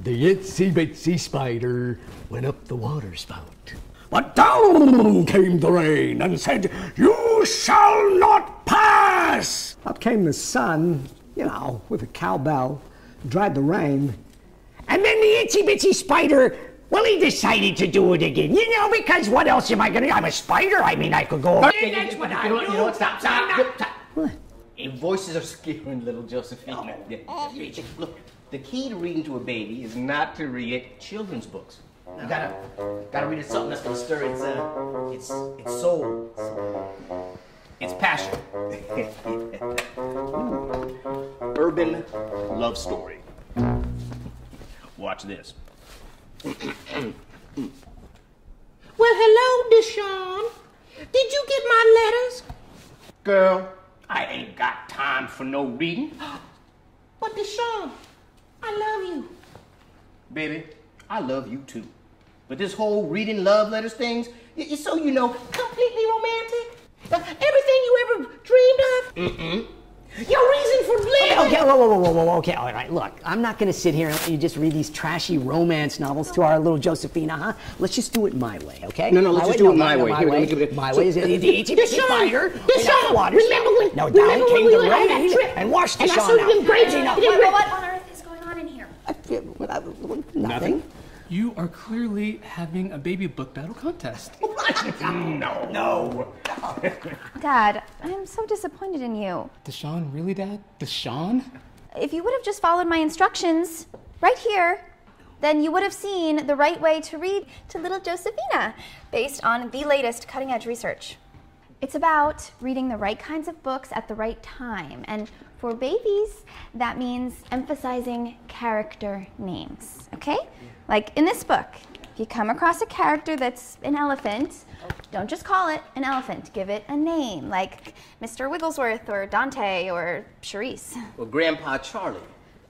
The itsy bitsy spider went up the water spout. But down came the rain and said, You shall not pass! Up came the sun, you know, with a cowbell, dried the rain. And then the itsy bitsy spider, well, he decided to do it again. You know, because what else am I going to do? I'm a spider. I mean, I could go. Okay, that's what I you, know, you know what? Stop, stop, stop. What? voices are scaring little Josephina. Oh. oh. Look, the key to reading to a baby is not to read children's books. You gotta, gotta read it something that's gonna stir its, uh, its, its soul, its passion. Urban love story. Watch this. well, hello, Deshawn. Did you get my letters? Girl, I ain't got time for no reading. But Deshawn, I love you. Baby, I love you too. But this whole reading love letters things, it's so you know, completely romantic. Uh, everything you ever dreamed of. Mm-mm. Your reason for living. Okay, okay, whoa, whoa, whoa, whoa, whoa, okay, all right, look, I'm not gonna sit here and let you just read these trashy romance novels to our little Josephina, huh? Let's just do it my way, okay? No, no, let's my just way? do it my no, way. My Here, way, let give it. my so, way is it the itchy bitchy spider. Deshawn, water. remember when? No, remember when came we the went on that rain trip? and washed And the I Deshawn saw you out. embracing. No, You wait, know wait. What on earth is going on in here? Nothing. You You are clearly having a baby book battle contest. no. No. Dad, I'm so disappointed in you. Deshaun, really, Dad? Deshaun? If you would have just followed my instructions right here, then you would have seen the right way to read to little Josephina based on the latest cutting edge research. It's about reading the right kinds of books at the right time. And for babies, that means emphasizing character names, okay? Like in this book, if you come across a character that's an elephant, don't just call it an elephant. Give it a name, like Mr. Wigglesworth or Dante or Charisse. Well, Grandpa Charlie,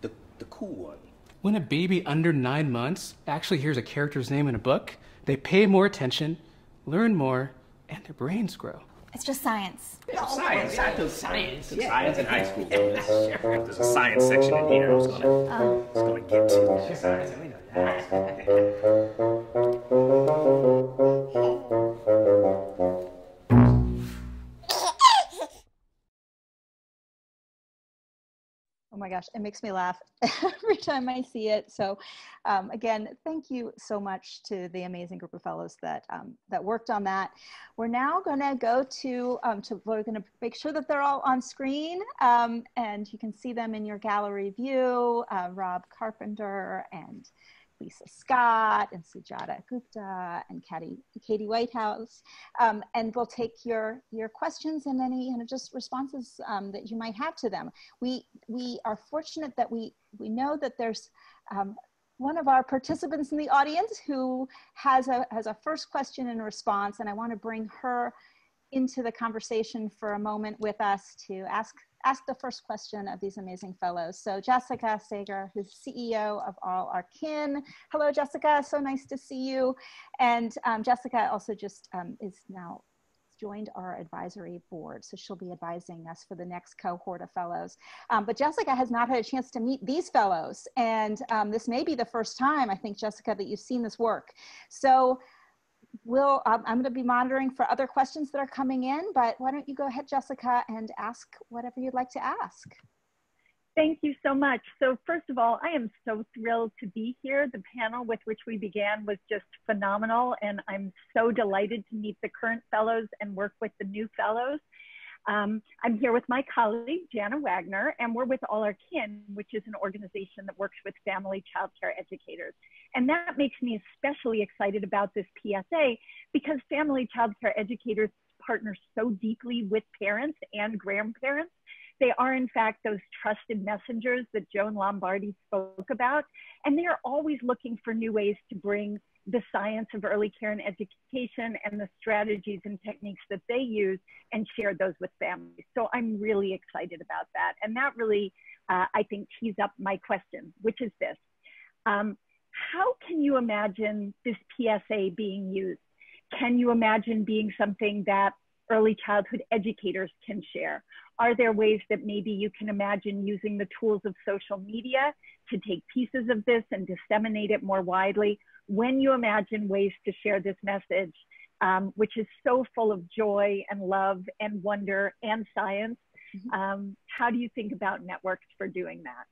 the, the cool one. When a baby under nine months actually hears a character's name in a book, they pay more attention, learn more, and their brains grow. It's just science. Oh, science, I do science. It's science in high school. There's a science section in here. I was gonna, oh. I was gonna get to. Science, we know Oh my gosh, it makes me laugh every time I see it. So, um, again, thank you so much to the amazing group of fellows that um, that worked on that. We're now going to go to um, to we're going to make sure that they're all on screen, um, and you can see them in your gallery view. Uh, Rob Carpenter and Lisa Scott and Sujata Gupta and Katie, Katie Whitehouse. Um, and we'll take your, your questions and any you know, just responses um, that you might have to them. We, we are fortunate that we, we know that there's um, one of our participants in the audience who has a, has a first question and response, and I want to bring her into the conversation for a moment with us to ask ask the first question of these amazing fellows. So Jessica Sager, who's CEO of All Our Kin. Hello, Jessica, so nice to see you. And um, Jessica also just um, is now joined our advisory board. So she'll be advising us for the next cohort of fellows. Um, but Jessica has not had a chance to meet these fellows. And um, this may be the first time, I think, Jessica, that you've seen this work. So we'll, um, I'm going to be monitoring for other questions that are coming in, but why don't you go ahead, Jessica, and ask whatever you'd like to ask. Thank you so much. So first of all, I am so thrilled to be here. The panel with which we began was just phenomenal, and I'm so delighted to meet the current fellows and work with the new fellows. Um, I'm here with my colleague, Jana Wagner, and we're with All Our Kin, which is an organization that works with family child care educators. And that makes me especially excited about this PSA because family child care educators partner so deeply with parents and grandparents. They are, in fact, those trusted messengers that Joan Lombardi spoke about. And they are always looking for new ways to bring the science of early care and education and the strategies and techniques that they use and share those with families. So I'm really excited about that. And that really, uh, I think, tees up my question, which is this. Um, how can you imagine this PSA being used? Can you imagine being something that early childhood educators can share? Are there ways that maybe you can imagine using the tools of social media to take pieces of this and disseminate it more widely? When you imagine ways to share this message, um, which is so full of joy and love and wonder and science, mm-hmm. um, how do you think about networks for doing that?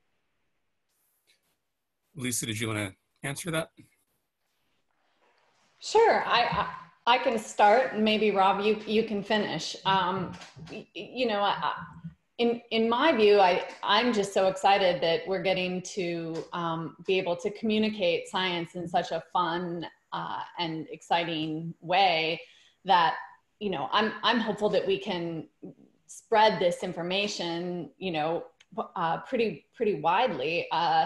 Lisa, did you want to answer that? Sure, I, I, I can start. Maybe Rob, you you can finish. Um, you know, I, in in my view, I I'm just so excited that we're getting to um, be able to communicate science in such a fun uh, and exciting way that you know I'm I'm hopeful that we can spread this information. You know, uh, pretty pretty widely. Uh,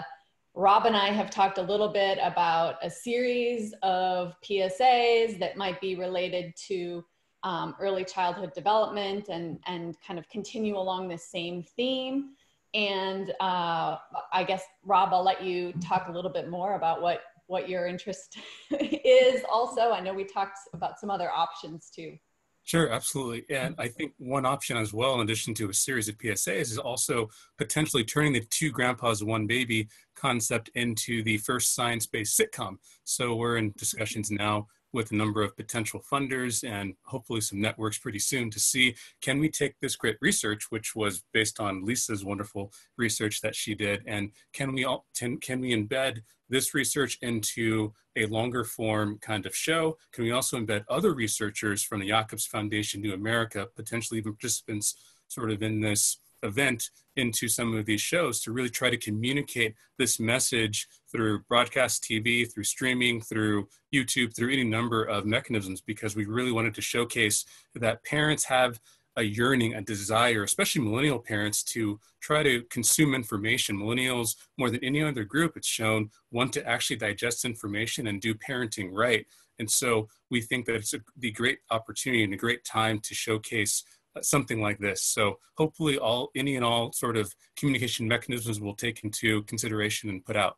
Rob and I have talked a little bit about a series of PSAs that might be related to um, early childhood development and, and kind of continue along the same theme. And uh, I guess, Rob, I'll let you talk a little bit more about what, what your interest is also. I know we talked about some other options too. Sure, absolutely. And I think one option as well, in addition to a series of PSAs, is also potentially turning the two grandpas, one baby concept into the first science based sitcom. So we're in discussions now with a number of potential funders and hopefully some networks pretty soon to see can we take this great research, which was based on Lisa's wonderful research that she did, and can we all, can, can we embed this research into a longer form kind of show? Can we also embed other researchers from the Jacobs Foundation New America, potentially even participants sort of in this event into some of these shows to really try to communicate this message through broadcast TV, through streaming, through YouTube, through any number of mechanisms, because we really wanted to showcase that parents have a yearning, a desire, especially millennial parents, to try to consume information. Millennials, more than any other group, it's shown, want to actually digest information and do parenting right. And so we think that it's a, the great opportunity and a great time to showcase something like this. So hopefully all any and all sort of communication mechanisms will take into consideration and put out.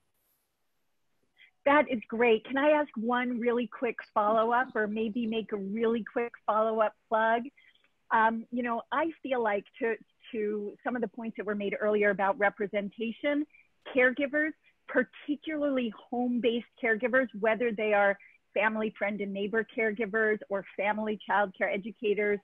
That is great. Can I ask one really quick follow-up or maybe make a really quick follow-up plug? Um, you know, I feel like to, to some of the points that were made earlier about representation, caregivers, particularly home-based caregivers, whether they are family, friend, and neighbor caregivers or family child care educators,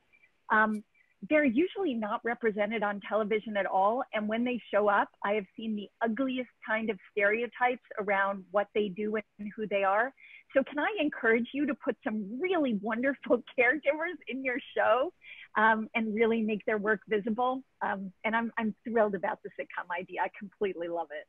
um, they're usually not represented on television at all. And when they show up, I have seen the ugliest kind of stereotypes around what they do and who they are. So, can I encourage you to put some really wonderful caregivers in your show um, and really make their work visible? Um, and I'm, I'm thrilled about the sitcom idea. I completely love it.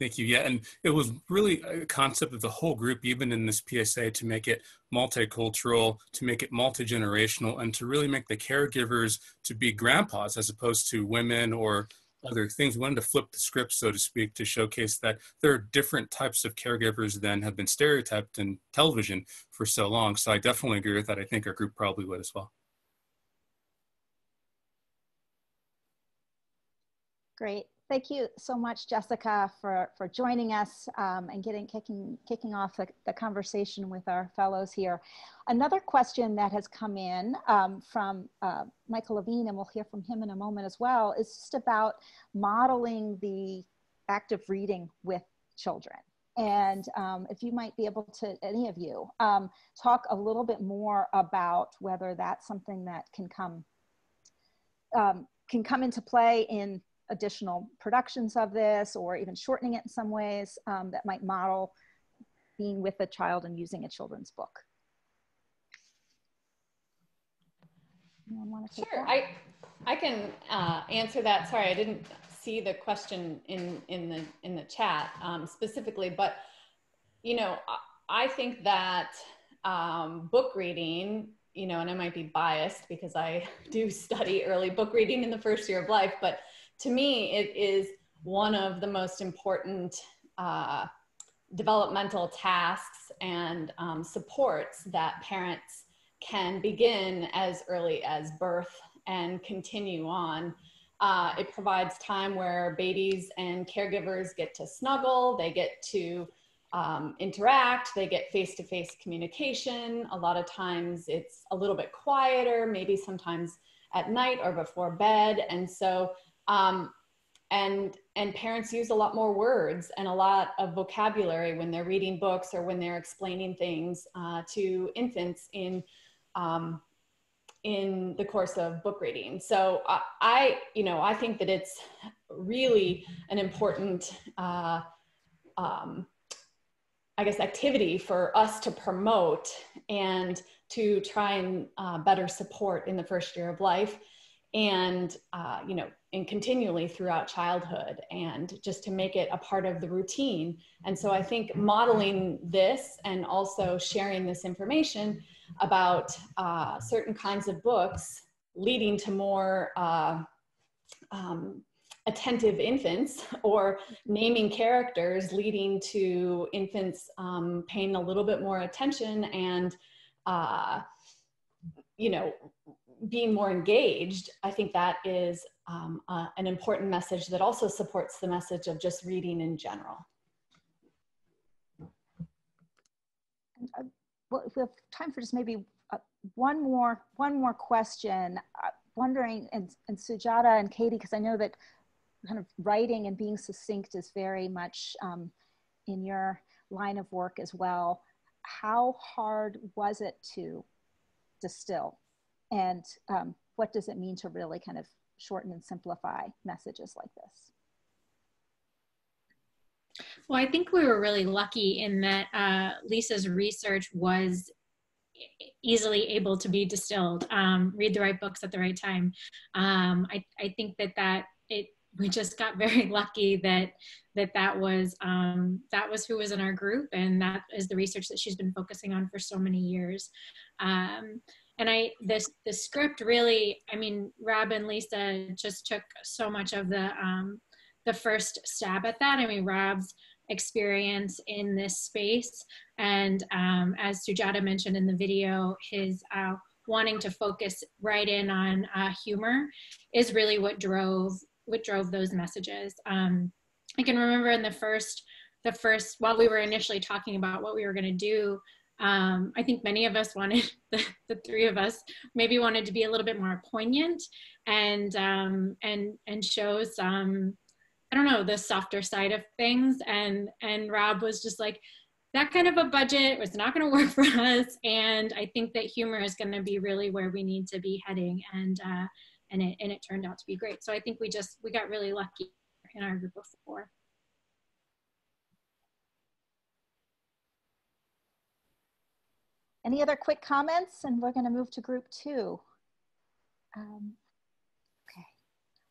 Thank you. Yeah, and it was really a concept of the whole group, even in this PSA, to make it multicultural, to make it multi-generational, and to really make the caregivers to be grandpas as opposed to women or other things. We wanted to flip the script, so to speak, to showcase that there are different types of caregivers than have been stereotyped in television for so long. So I definitely agree with that. I think our group probably would as well. Great. Thank you so much, Jessica, for, for joining us um, and getting kicking, kicking off the, the, conversation with our fellows here. Another question that has come in um, from uh, Michael Levine, and we'll hear from him in a moment as well, is just about modeling the active reading with children. And um, if you might be able to, any of you, um, talk a little bit more about whether that's something that can come um, can come into play in additional productions of this or even shortening it in some ways um, that might model being with a child and using a children's book. sure, I, I can uh, answer that. Sorry, I didn't see the question in, in, the, in the chat um, specifically, but you know, I think that um, book reading, you know, and I might be biased because I do study early book reading in the first year of life, but to me, it is one of the most important uh, developmental tasks and um, supports that parents can begin as early as birth and continue on. Uh, it provides time where babies and caregivers get to snuggle, they get to um, interact, they get face to face communication. A lot of times it's a little bit quieter, maybe sometimes at night or before bed. And so um, and and parents use a lot more words and a lot of vocabulary when they're reading books or when they're explaining things uh, to infants in um, in the course of book reading. So uh, I, you know, I think that it's really an important, uh, um, I guess, activity for us to promote and to try and uh, better support in the first year of life and uh, you know and continually throughout childhood and just to make it a part of the routine. And so i think modeling this and also sharing this information about uh, certain kinds of books leading to more uh, um, attentive infants or naming characters leading to infants um, paying a little bit more attention and uh, you know being more engaged, I think that is um, uh, an important message that also supports the message of just reading in general. Uh, well, if we have time for just maybe uh, one more one more question, uh, wondering and, and Sujata and Katie, because I know that kind of writing and being succinct is very much um, in your line of work as well. how hard was it to distill? And um, what does it mean to really kind of shorten and simplify messages like this? Well, I think we were really lucky in that uh, Lisa's research was easily able to be distilled. Um, read the right books at the right time. Um, I, I think that that it we just got very lucky that that that was um, that was who was in our group, and that is the research that she's been focusing on for so many years. Um, and I this the script really, I mean, Rob and Lisa just took so much of the um, the first stab at that. I mean, Rob's experience in this space, and um, as Sujata mentioned in the video, his uh, wanting to focus right in on uh, humor is really what drove what drove those messages. Um, I can remember in the first the first while we were initially talking about what we were going to do um, I think many of us wanted the, the, three of us maybe wanted to be a little bit more poignant and um, and and show some I don't know the softer side of things. And and Rob was just like that kind of a budget was not going to work for us. And I think that humor is going to be really where we need to be heading. And uh, and it and it turned out to be great. So I think we just we got really lucky in our group of four. Any other quick comments? And we're going to move to group two. Um, okay.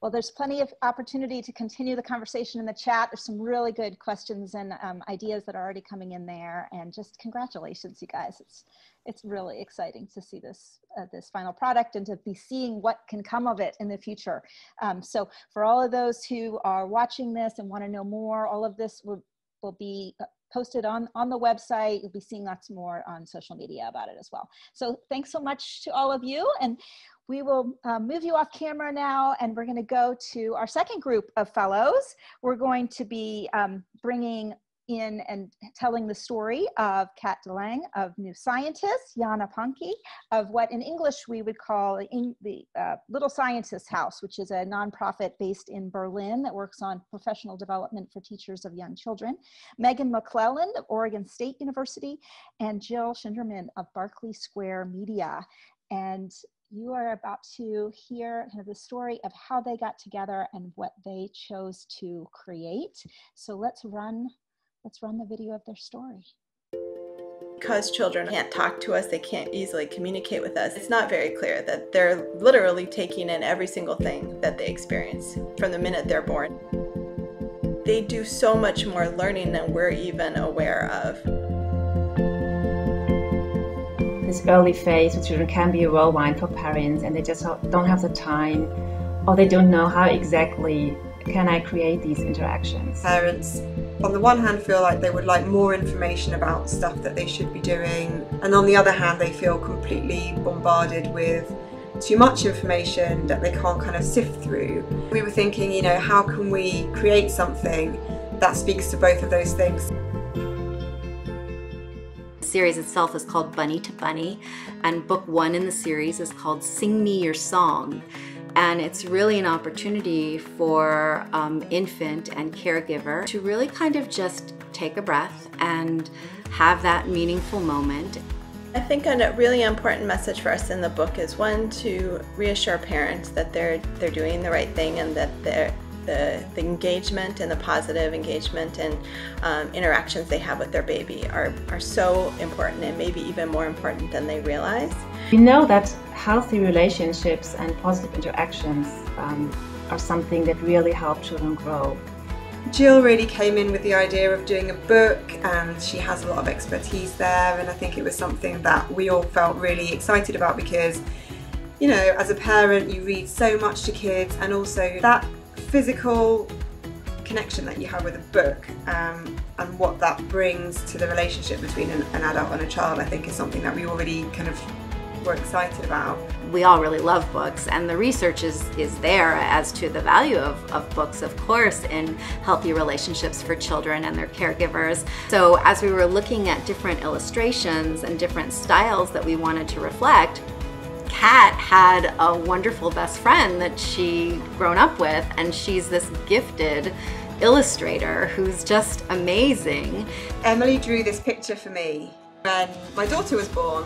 Well, there's plenty of opportunity to continue the conversation in the chat. There's some really good questions and um, ideas that are already coming in there. And just congratulations, you guys. It's it's really exciting to see this uh, this final product and to be seeing what can come of it in the future. Um, so for all of those who are watching this and want to know more, all of this will, will be uh, posted on, on the website. You'll be seeing lots more on social media about it as well. So thanks so much to all of you. And we will uh, move you off camera now and we're going to go to our second group of fellows. We're going to be um, bringing in and telling the story of Kat DeLange, of New Scientist, Jana Pahnke, of what in English we would call the uh, Little Scientist House, which is a nonprofit based in Berlin that works on professional development for teachers of young children, Megan McClelland of Oregon State University, and Jill Schinderman of Berkeley Square Media. And you are about to hear kind of the story of how they got together and what they chose to create. So let's run Let's run the video of their story. Because children can't talk to us, they can't easily communicate with us, it's not very clear that they're literally taking in every single thing that they experience from the minute they're born. They do so much more learning than we're even aware of. This early phase with children can be a whirlwind for parents and they just don't have the time or they don't know how exactly can I create these interactions. Parents on the one hand feel like they would like more information about stuff that they should be doing and on the other hand they feel completely bombarded with too much information that they can't kind of sift through. We were thinking, you know, how can we create something that speaks to both of those things? The series itself is called Bunny to Bunny, and book one in the series is called Sing Me Your Song. And it's really an opportunity for um, infant and caregiver to really kind of just take a breath and have that meaningful moment. I think a really important message for us in the book is one to reassure parents that they're they're doing the right thing and that they're the, the engagement and the positive engagement and um, interactions they have with their baby are, are so important and maybe even more important than they realize. We know that healthy relationships and positive interactions um, are something that really help children grow. Jill really came in with the idea of doing a book and she has a lot of expertise there and I think it was something that we all felt really excited about because you know as a parent you read so much to kids and also that physical connection that you have with a book um, and what that brings to the relationship between an, an adult and a child I think is something that we already kind of we're excited about. We all really love books, and the research is, is there as to the value of, of books, of course, in healthy relationships for children and their caregivers. So, as we were looking at different illustrations and different styles that we wanted to reflect, Kat had a wonderful best friend that she grown up with, and she's this gifted illustrator who's just amazing. Emily drew this picture for me when my daughter was born.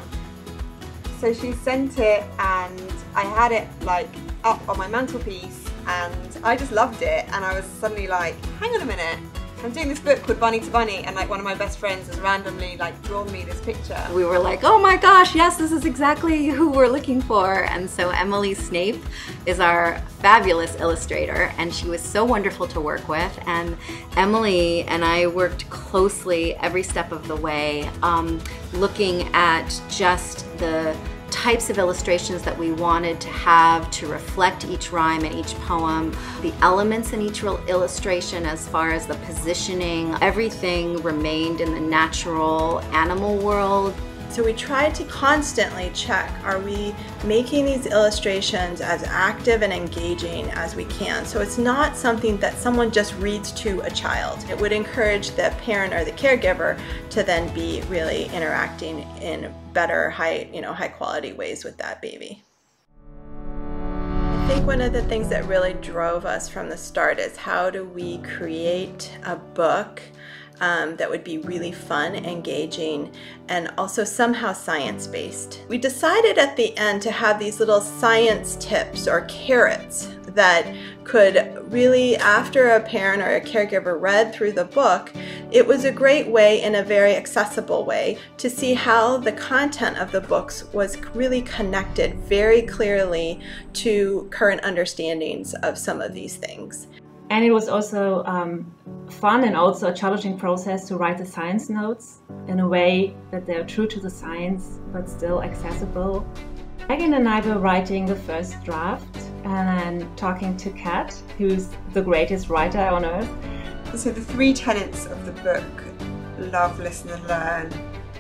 So she sent it and I had it like up on my mantelpiece and I just loved it and I was suddenly like, hang on a minute, I'm doing this book called Bunny to Bunny and like one of my best friends has randomly like drawn me this picture. We were like, oh my gosh, yes, this is exactly who we're looking for. And so Emily Snape is our fabulous illustrator and she was so wonderful to work with. And Emily and I worked closely every step of the way, um, looking at just the types of illustrations that we wanted to have to reflect each rhyme and each poem, the elements in each illustration as far as the positioning, everything remained in the natural animal world. So we try to constantly check, are we making these illustrations as active and engaging as we can? So it's not something that someone just reads to a child. It would encourage the parent or the caregiver to then be really interacting in better, high, you know, high quality ways with that baby. I think one of the things that really drove us from the start is how do we create a book um, that would be really fun, engaging, and also somehow science based. We decided at the end to have these little science tips or carrots that could really, after a parent or a caregiver read through the book, it was a great way in a very accessible way to see how the content of the books was really connected very clearly to current understandings of some of these things. And it was also um, fun and also a challenging process to write the science notes in a way that they're true to the science but still accessible. Megan and I were writing the first draft and then talking to Kat, who's the greatest writer on earth. So the three tenets of the book, love, listen and learn,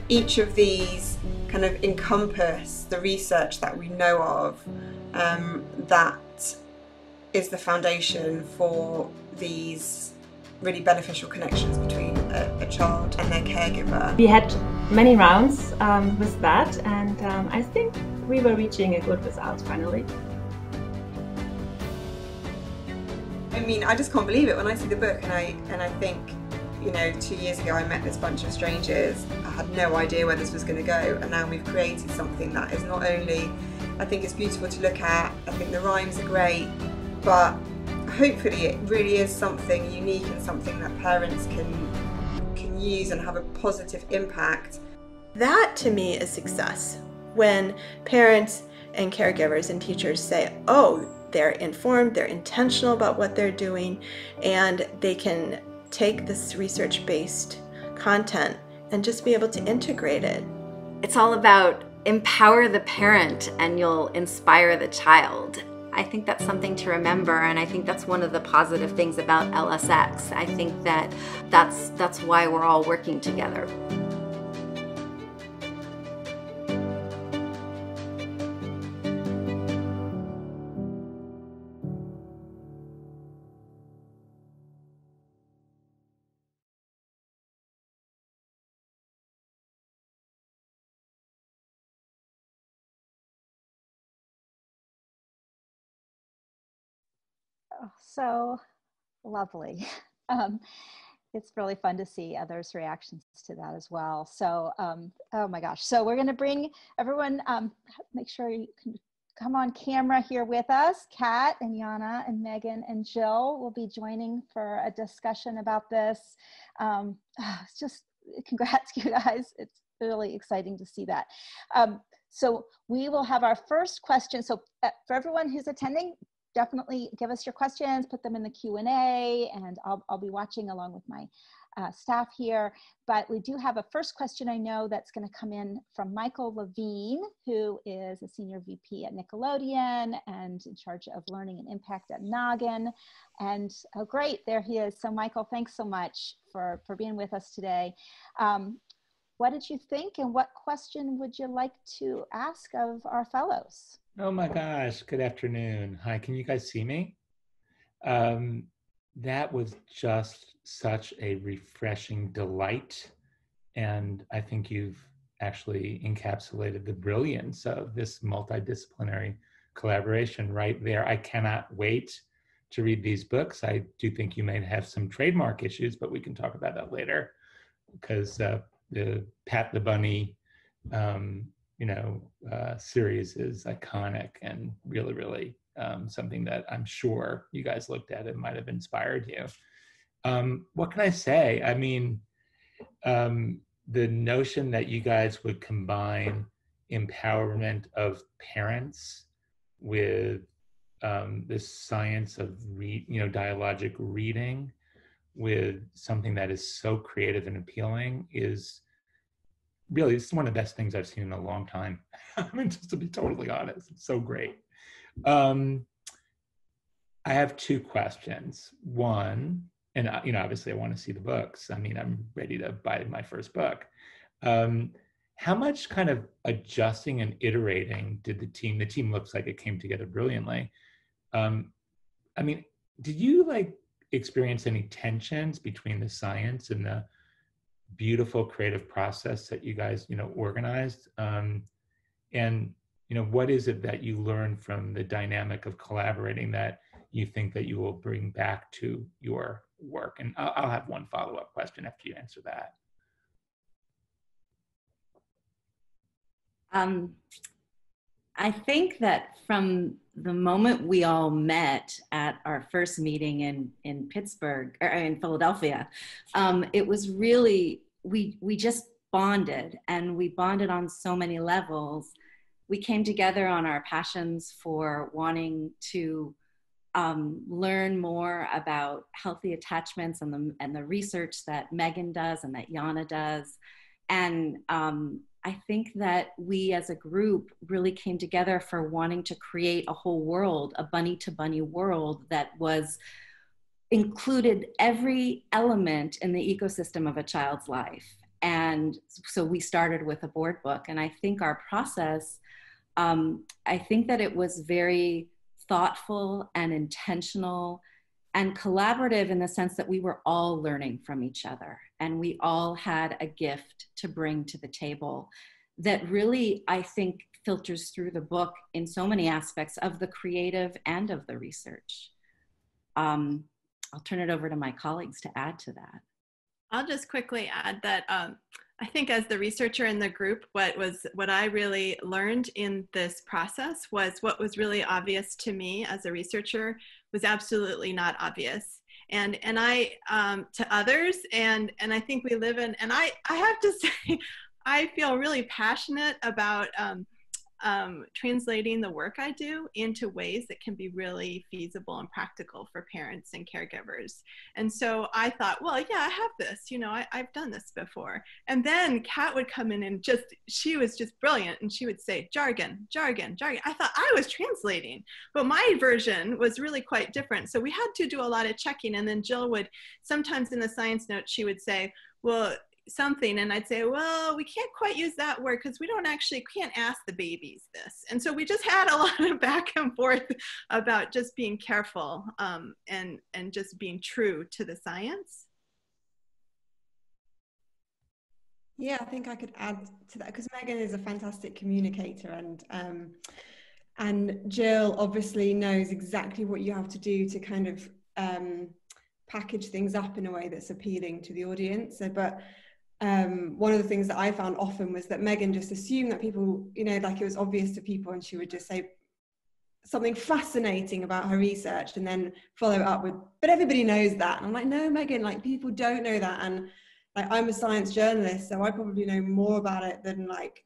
each of these kind of encompass the research that we know of um, that is the foundation for these really beneficial connections between a, a child and their caregiver. We had many rounds um, with that, and um, I think we were reaching a good result finally. I mean, I just can't believe it when I see the book and I and I think, you know, two years ago I met this bunch of strangers. I had no idea where this was going to go, and now we've created something that is not only, I think it's beautiful to look at. I think the rhymes are great but hopefully it really is something unique and something that parents can can use and have a positive impact. That to me is success. When parents and caregivers and teachers say, "Oh, they're informed, they're intentional about what they're doing, and they can take this research-based content and just be able to integrate it." It's all about empower the parent and you'll inspire the child. I think that's something to remember and I think that's one of the positive things about LSX. I think that that's that's why we're all working together. Oh, so lovely. Um, it's really fun to see others' reactions to that as well. So, um, oh my gosh. So we're going to bring everyone, um, make sure you can come on camera here with us. Kat and Yana and Megan and Jill will be joining for a discussion about this. Um, it's just congrats, you guys. It's really exciting to see that. Um, so we will have our first question. So uh, for everyone who's attending, definitely give us your questions, put them in the Q&A, and I'll, I'll be watching along with my uh, staff here. But we do have a first question I know that's going to come in from Michael Levine, who is a senior VP at Nickelodeon and in charge of learning and impact at Noggin. And oh, great, there he is. So Michael, thanks so much for, for being with us today. Um, what did you think and what question would you like to ask of our fellows? Oh my gosh, good afternoon. Hi, can you guys see me? Um, that was just such a refreshing delight. And I think you've actually encapsulated the brilliance of this multidisciplinary collaboration right there. I cannot wait to read these books. I do think you may have some trademark issues, but we can talk about that later because uh, the Pat the Bunny, um, you know, uh, series is iconic and really, really um, something that I'm sure you guys looked at and might have inspired you. Um, what can I say? I mean, um, the notion that you guys would combine empowerment of parents with um, this science of read, you know, dialogic reading with something that is so creative and appealing is really it's one of the best things I've seen in a long time. I mean, just to be totally honest, it's so great. Um, I have two questions. One, and you know, obviously, I want to see the books. I mean, I'm ready to buy my first book. Um, how much kind of adjusting and iterating did the team? The team looks like it came together brilliantly. Um, I mean, did you like experience any tensions between the science and the beautiful creative process that you guys, you know, organized? Um, and you know, what is it that you learned from the dynamic of collaborating that you think that you will bring back to your work? And I'll, I'll have one follow-up question after you answer that. Um, I think that from the moment we all met at our first meeting in in Pittsburgh or in Philadelphia, um, it was really we we just bonded and we bonded on so many levels. We came together on our passions for wanting to um, learn more about healthy attachments and the and the research that Megan does and that Yana does, and um, I think that we as a group really came together for wanting to create a whole world, a bunny to bunny world that was included every element in the ecosystem of a child's life. And so we started with a board book. And I think our process, um, I think that it was very thoughtful and intentional and collaborative in the sense that we were all learning from each other and we all had a gift to bring to the table that really, I think, filters through the book in so many aspects of the creative and of the research. Um, I'll turn it over to my colleagues to add to that. I'll just quickly add that um, I think as the researcher in the group, what was what I really learned in this process was what was really obvious to me as a researcher was absolutely not obvious and and i um, to others and and i think we live in and i i have to say i feel really passionate about um, um, translating the work I do into ways that can be really feasible and practical for parents and caregivers. And so I thought, well, yeah, I have this, you know, I, have done this before. And then Kat would come in and just, she was just brilliant. And she would say, jargon, jargon, jargon. I thought I was translating, but my version was really quite different. So we had to do a lot of checking. And then Jill would, sometimes in the science notes, she would say, well, something and I'd say, well, we can't quite use that word because we don't actually can't ask the babies this. And so we just had a lot of back and forth about just being careful um, and and just being true to the science. Yeah, I think I could add to that because Megan is a fantastic communicator and um, and Jill obviously knows exactly what you have to do to kind of um, package things up in a way that's appealing to the audience. So, but um, one of the things that I found often was that Megan just assumed that people, you know, like it was obvious to people, and she would just say something fascinating about her research and then follow up with, but everybody knows that. And I'm like, no, Megan, like people don't know that. And like I'm a science journalist, so I probably know more about it than like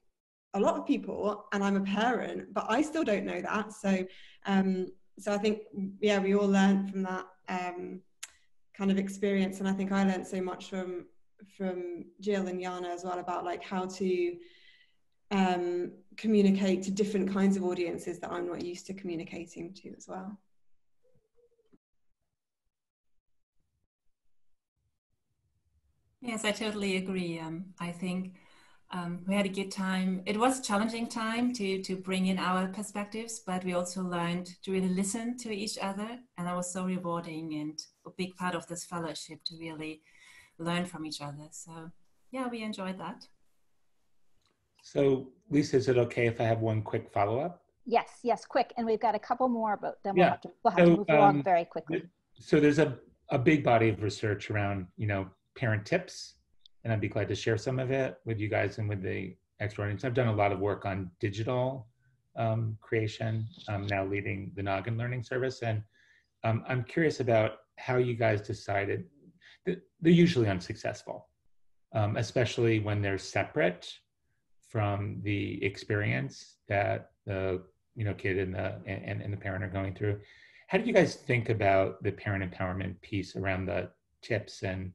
a lot of people, and I'm a parent, but I still don't know that. So, um, so I think, yeah, we all learned from that um, kind of experience, and I think I learned so much from from Jill and Yana as well about like how to um, communicate to different kinds of audiences that I'm not used to communicating to as well. Yes, I totally agree. Um, I think um, we had a good time. It was a challenging time to to bring in our perspectives, but we also learned to really listen to each other, and that was so rewarding and a big part of this fellowship to really learn from each other. So yeah, we enjoyed that. So Lisa, is it okay if I have one quick follow up? Yes, yes, quick. And we've got a couple more, but then we'll have to, we'll have so, to move um, along very quickly. So there's a, a big body of research around, you know, parent tips and I'd be glad to share some of it with you guys and with the extra audience. I've done a lot of work on digital um, creation, um, now leading the Noggin Learning Service. And um, I'm curious about how you guys decided that they're usually unsuccessful, um, especially when they're separate from the experience that the you know kid and the and, and the parent are going through. How do you guys think about the parent empowerment piece around the tips and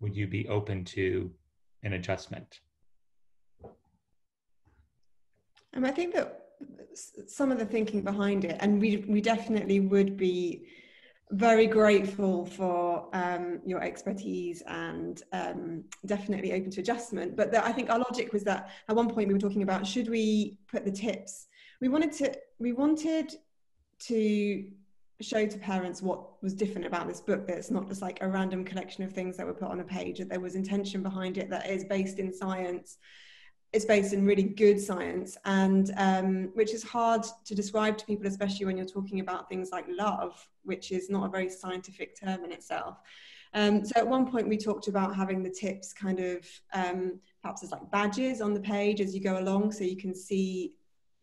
would you be open to an adjustment? And I think that some of the thinking behind it, and we we definitely would be very grateful for um, your expertise and um, definitely open to adjustment. But the, I think our logic was that at one point we were talking about should we put the tips. We wanted to we wanted to show to parents what was different about this book that it's not just like a random collection of things that were put on a page that there was intention behind it that is based in science it's based in really good science and um, which is hard to describe to people especially when you're talking about things like love which is not a very scientific term in itself. Um, so at one point we talked about having the tips kind of um, perhaps as like badges on the page as you go along so you can see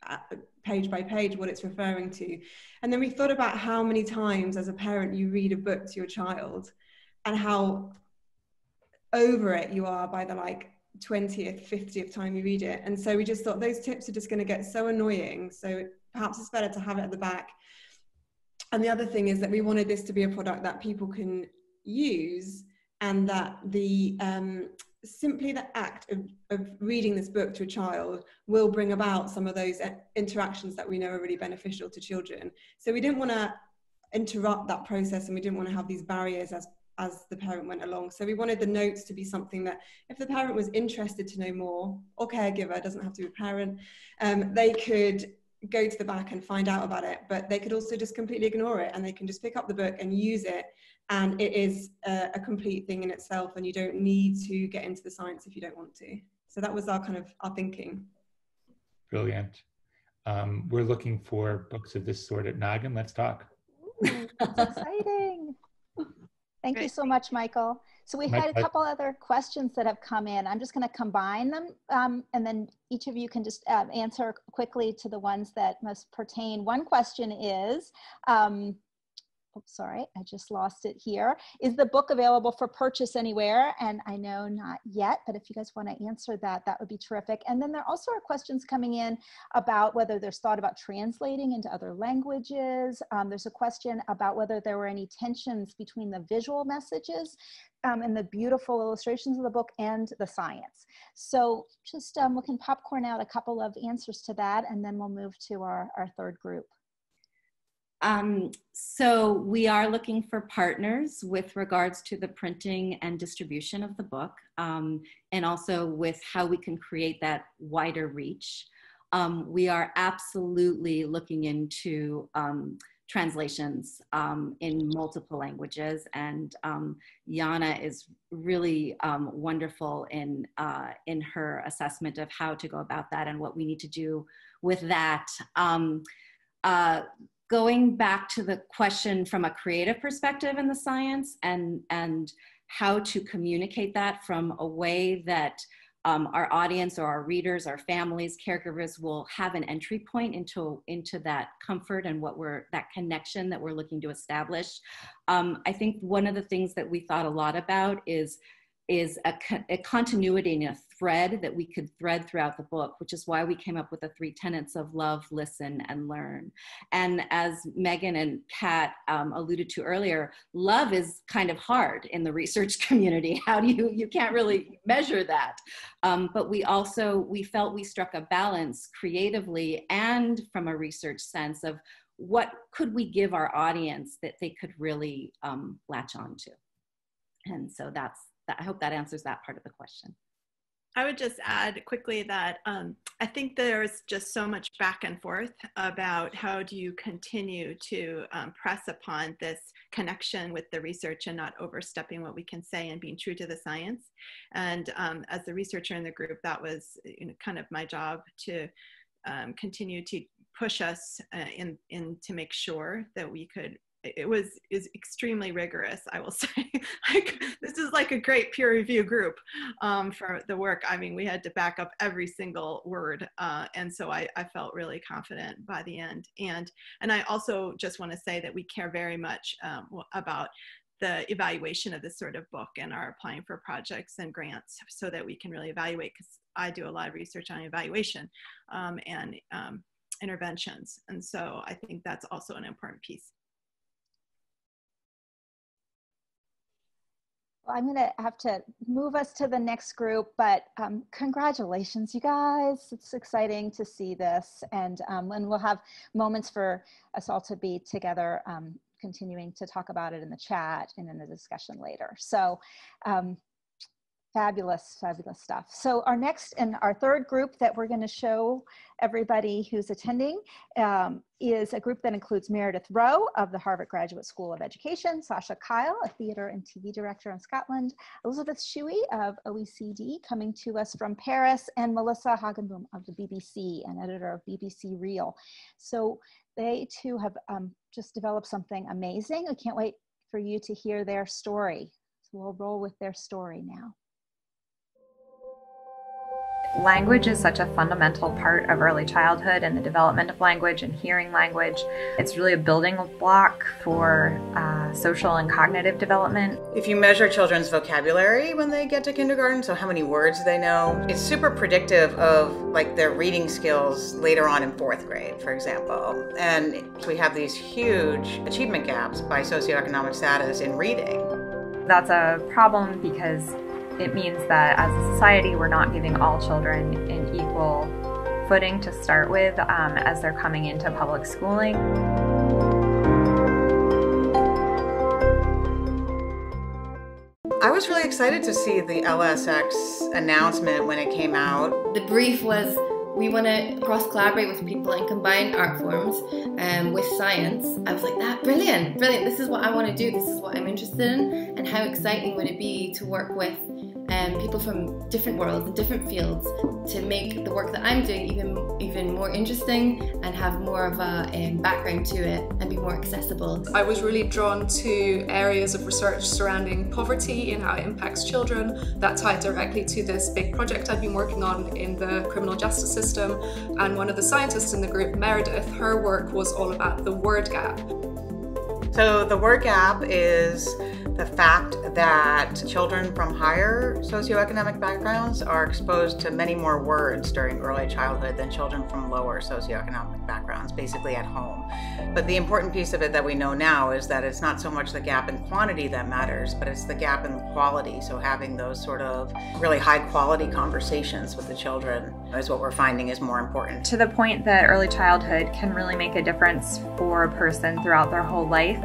uh, page by page what it's referring to. And then we thought about how many times as a parent you read a book to your child and how over it you are by the like 20th, 50th time you read it. And so we just thought those tips are just going to get so annoying. So perhaps it's better to have it at the back. And the other thing is that we wanted this to be a product that people can use and that the um, simply the act of, of reading this book to a child will bring about some of those uh, interactions that we know are really beneficial to children. So we didn't want to interrupt that process and we didn't want to have these barriers as as the parent went along. So we wanted the notes to be something that if the parent was interested to know more, or caregiver, doesn't have to be a parent, um, they could go to the back and find out about it, but they could also just completely ignore it and they can just pick up the book and use it. And it is a, a complete thing in itself and you don't need to get into the science if you don't want to. So that was our kind of our thinking. Brilliant. Um, we're looking for books of this sort at Noggin. Let's talk. Ooh, that's exciting. Thank Great. you so much, Michael. So we had a couple other questions that have come in. I'm just going to combine them, um, and then each of you can just uh, answer quickly to the ones that most pertain. One question is, um, sorry, I just lost it here. Is the book available for purchase anywhere? And I know not yet, but if you guys want to answer that, that would be terrific. And then there also are questions coming in about whether there's thought about translating into other languages. Um, there's a question about whether there were any tensions between the visual messages um, and the beautiful illustrations of the book and the science. So just um, we can popcorn out a couple of answers to that and then we'll move to our, our third group. Um, so we are looking for partners with regards to the printing and distribution of the book, um, and also with how we can create that wider reach. Um, we are absolutely looking into um, translations um, in multiple languages, and um, Yana is really wonderful in uh, in her assessment of how to go about that and what we need to do with that. Uh, going back to the question from a creative perspective in the science and and how to communicate that from a way that um, our audience or our readers, our families, caregivers will have an entry point into into that comfort and what we're that connection that we're looking to establish. Um, I think one of the things that we thought a lot about is is a, a, continuity and a thread that we could thread throughout the book, which is why we came up with the three tenets of love, listen, and learn. And as Megan and Kat um, alluded to earlier, love is kind of hard in the research community. How do you, you can't really measure that. Um, but we also, we felt we struck a balance creatively and from a research sense of what could we give our audience that they could really um, latch on to. And so that's that, I hope that answers that part of the question. I would just add quickly that um, I think there's just so much back and forth about how do you continue to um, press upon this connection with the research and not overstepping what we can say and being true to the science. And um, as the researcher in the group, that was you know, kind of my job to um, continue to push us uh, in, in to make sure that we could it was is extremely rigorous i will say. Like this is like a great peer review group um, for the work. I mean we had to back up every single word uh, and so I, I felt really confident by the end. And and i also just want to say that we care very much um, about the evaluation of this sort of book and are applying for projects and grants so that we can really evaluate because i do a lot of research on evaluation um, and um, interventions. And so i think that's also an important piece I'm going to have to move us to the next group, but um, congratulations, you guys. It's exciting to see this. And, um, and we'll have moments for us all to be together, um, continuing to talk about it in the chat and in the discussion later. So um, Fabulous, fabulous stuff. So our next and our third group that we're going to show everybody who's attending um, is a group that includes Meredith Rowe of the Harvard Graduate School of Education, Sasha Kyle, a theater and TV director in Scotland, Elizabeth Shuey of OECD coming to us from Paris, and Melissa Hogenboom of the BBC, an editor of BBC Reel. So they too have um, just developed something amazing. I can't wait for you to hear their story. So we'll roll with their story now. Language is such a fundamental part of early childhood and the development of language and hearing language. It's really a building block for uh, social and cognitive development. If you measure children's vocabulary when they get to kindergarten, so how many words they know, it's super predictive of like their reading skills later on in fourth grade, for example. And we have these huge achievement gaps by socioeconomic status in reading. That's a problem because it means that as a society, we're not giving all children an equal footing to start with um, as they're coming into public schooling. I was really excited to see the LSX announcement when it came out. The brief was we want to cross collaborate with people and combine art forms um, with science. I was like, that brilliant, brilliant. This is what I want to do. This is what I'm interested in. And how exciting would it be to work with um, people from different worlds and different fields to make the work that I'm doing even even more interesting and have more of a um, background to it and be more accessible. I was really drawn to areas of research surrounding poverty and how it impacts children that tied directly to this big project I've been working on in the criminal justice system and one of the scientists in the group, Meredith, her work was all about the word gap. So the word gap is the fact that children from higher socioeconomic backgrounds are exposed to many more words during early childhood than children from lower socioeconomic backgrounds, basically at home. But the important piece of it that we know now is that it's not so much the gap in quantity that matters, but it's the gap in quality. So having those sort of really high quality conversations with the children is what we're finding is more important. To the point that early childhood can really make a difference for a person throughout their whole life.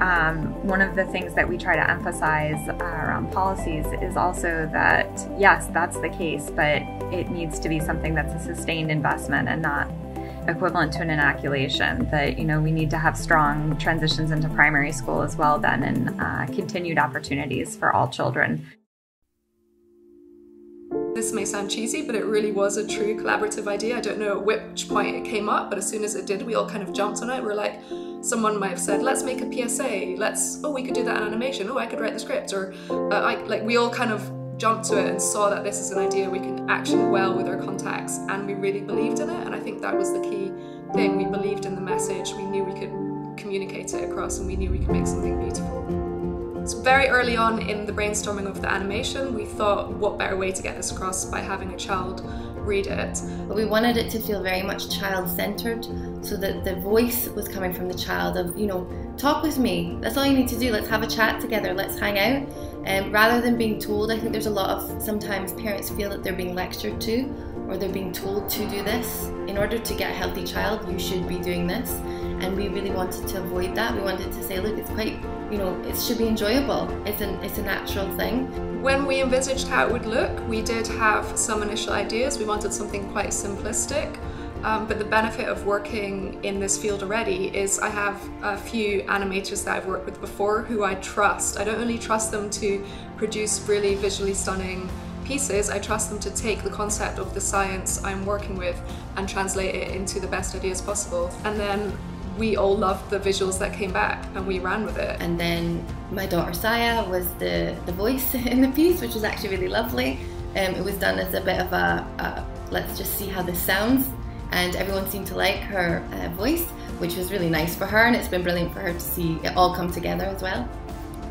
Um, one of the things that we try to emphasize uh, around policies is also that yes, that's the case, but it needs to be something that's a sustained investment and not equivalent to an inoculation. That you know we need to have strong transitions into primary school as well, then, and uh, continued opportunities for all children. This may sound cheesy, but it really was a true collaborative idea. I don't know at which point it came up, but as soon as it did, we all kind of jumped on it. We're like, someone might have said, let's make a PSA. Let's, oh, we could do that in animation. Oh, I could write the script. Or uh, I, like we all kind of jumped to it and saw that this is an idea we can action well with our contacts and we really believed in it. And I think that was the key thing. We believed in the message. We knew we could communicate it across and we knew we could make something beautiful. So very early on in the brainstorming of the animation, we thought what better way to get this across by having a child read it. We wanted it to feel very much child-centered, so that the voice was coming from the child of, you know, talk with me. That's all you need to do. Let's have a chat together. Let's hang out. And um, rather than being told, I think there's a lot of sometimes parents feel that they're being lectured to or they're being told to do this. In order to get a healthy child, you should be doing this. And we really wanted to avoid that. We wanted to say, look, it's quite you know, it should be enjoyable. It's a, it's a natural thing. When we envisaged how it would look, we did have some initial ideas. We wanted something quite simplistic. Um, but the benefit of working in this field already is I have a few animators that I've worked with before who I trust. I don't only trust them to produce really visually stunning pieces, I trust them to take the concept of the science I'm working with and translate it into the best ideas possible. And then we all loved the visuals that came back and we ran with it. And then my daughter Saya was the, the voice in the piece, which was actually really lovely. Um, it was done as a bit of a, a let's just see how this sounds. And everyone seemed to like her uh, voice, which was really nice for her. And it's been brilliant for her to see it all come together as well.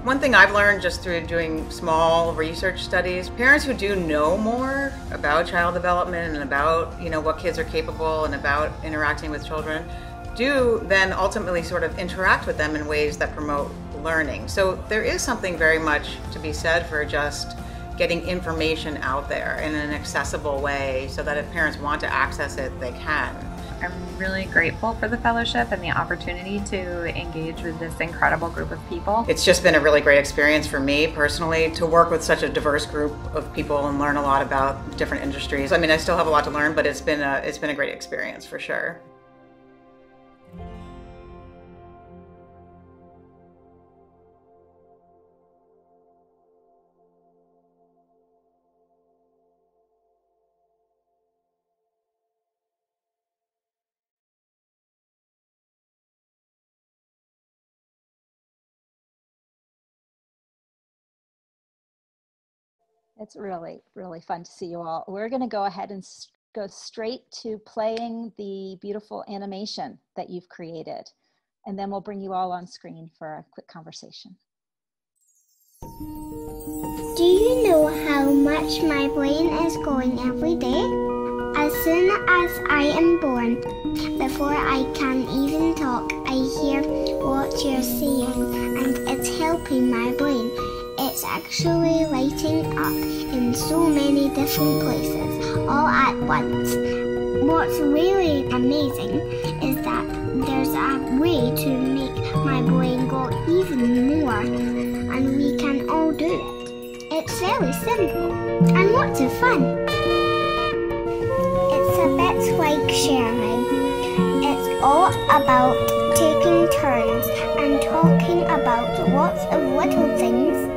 One thing I've learned just through doing small research studies, parents who do know more about child development and about, you know, what kids are capable and about interacting with children, do then ultimately sort of interact with them in ways that promote learning. So there is something very much to be said for just getting information out there in an accessible way so that if parents want to access it, they can. I'm really grateful for the fellowship and the opportunity to engage with this incredible group of people. It's just been a really great experience for me personally to work with such a diverse group of people and learn a lot about different industries. I mean, I still have a lot to learn, but it's been a it's been a great experience for sure. It's really, really fun to see you all. We're going to go ahead and go straight to playing the beautiful animation that you've created. And then we'll bring you all on screen for a quick conversation. Do you know how much my brain is growing every day? As soon as I am born, before I can even talk, I hear what you're saying and it's helping my brain it's actually lighting up in so many different places all at once. What's really amazing is that there's a way to make my brain go even more and we can all do it. It's very simple and lots of fun. It's a bit like sharing. It's all about taking turns and talking about lots of little things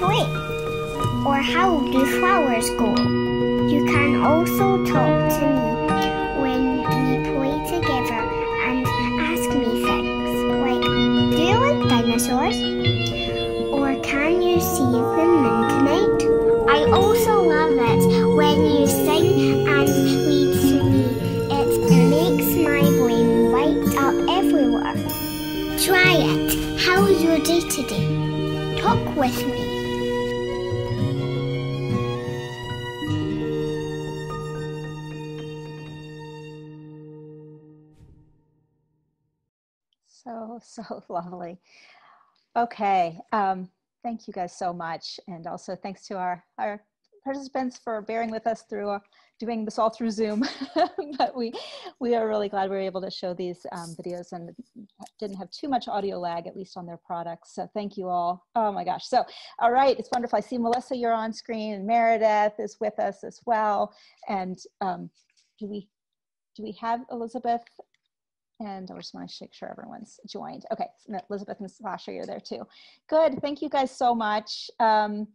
Or how do flowers grow? You can also talk to me when we play together and ask me things like do you like dinosaurs? Or can you see the moon tonight? I also love it when you sing and read to me. It makes my brain light up everywhere. Try it. How is your day today? Talk with me. So, lovely. Okay. Um, thank you guys so much. And also thanks to our, our participants for bearing with us through uh, doing this all through Zoom. but we, we are really glad we were able to show these um, videos and didn't have too much audio lag, at least on their products. So thank you all. Oh my gosh. So, all right, it's wonderful. I see Melissa, you're on screen and Meredith is with us as well. And um, do we, do we have Elizabeth and I just want to make sure everyone's joined. Okay, Elizabeth and Sasha, you're there too. Good, thank you guys so much. Um,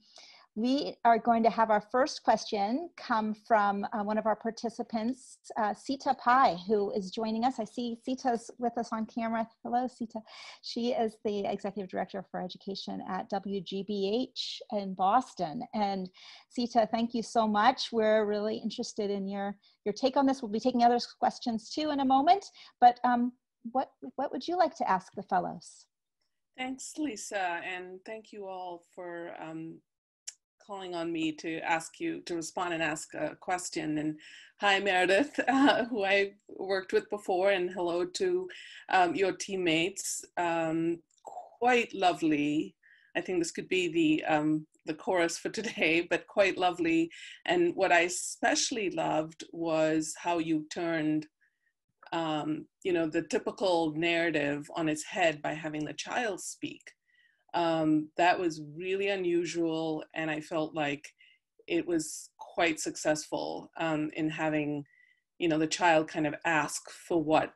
we are going to have our first question come from uh, one of our participants, uh, Sita Pai, who is joining us. I see Sita's with us on camera. Hello, Sita. She is the Executive Director for Education at WGBH in Boston. And Sita, thank you so much. We're really interested in your, your take on this. We'll be taking other questions too in a moment, but um, what, what would you like to ask the fellows? Thanks, Lisa, and thank you all for um, calling on me to ask you to respond and ask a question. And hi, Meredith, uh, who I worked with before, and hello to um, your teammates. Um, quite lovely. I think this could be the um, the chorus for today, but quite lovely. And what I especially loved was how you turned, um, you know, the typical narrative on its head by having the child speak um, that was really unusual and i felt like it was quite successful um, in having you know the child kind of ask for what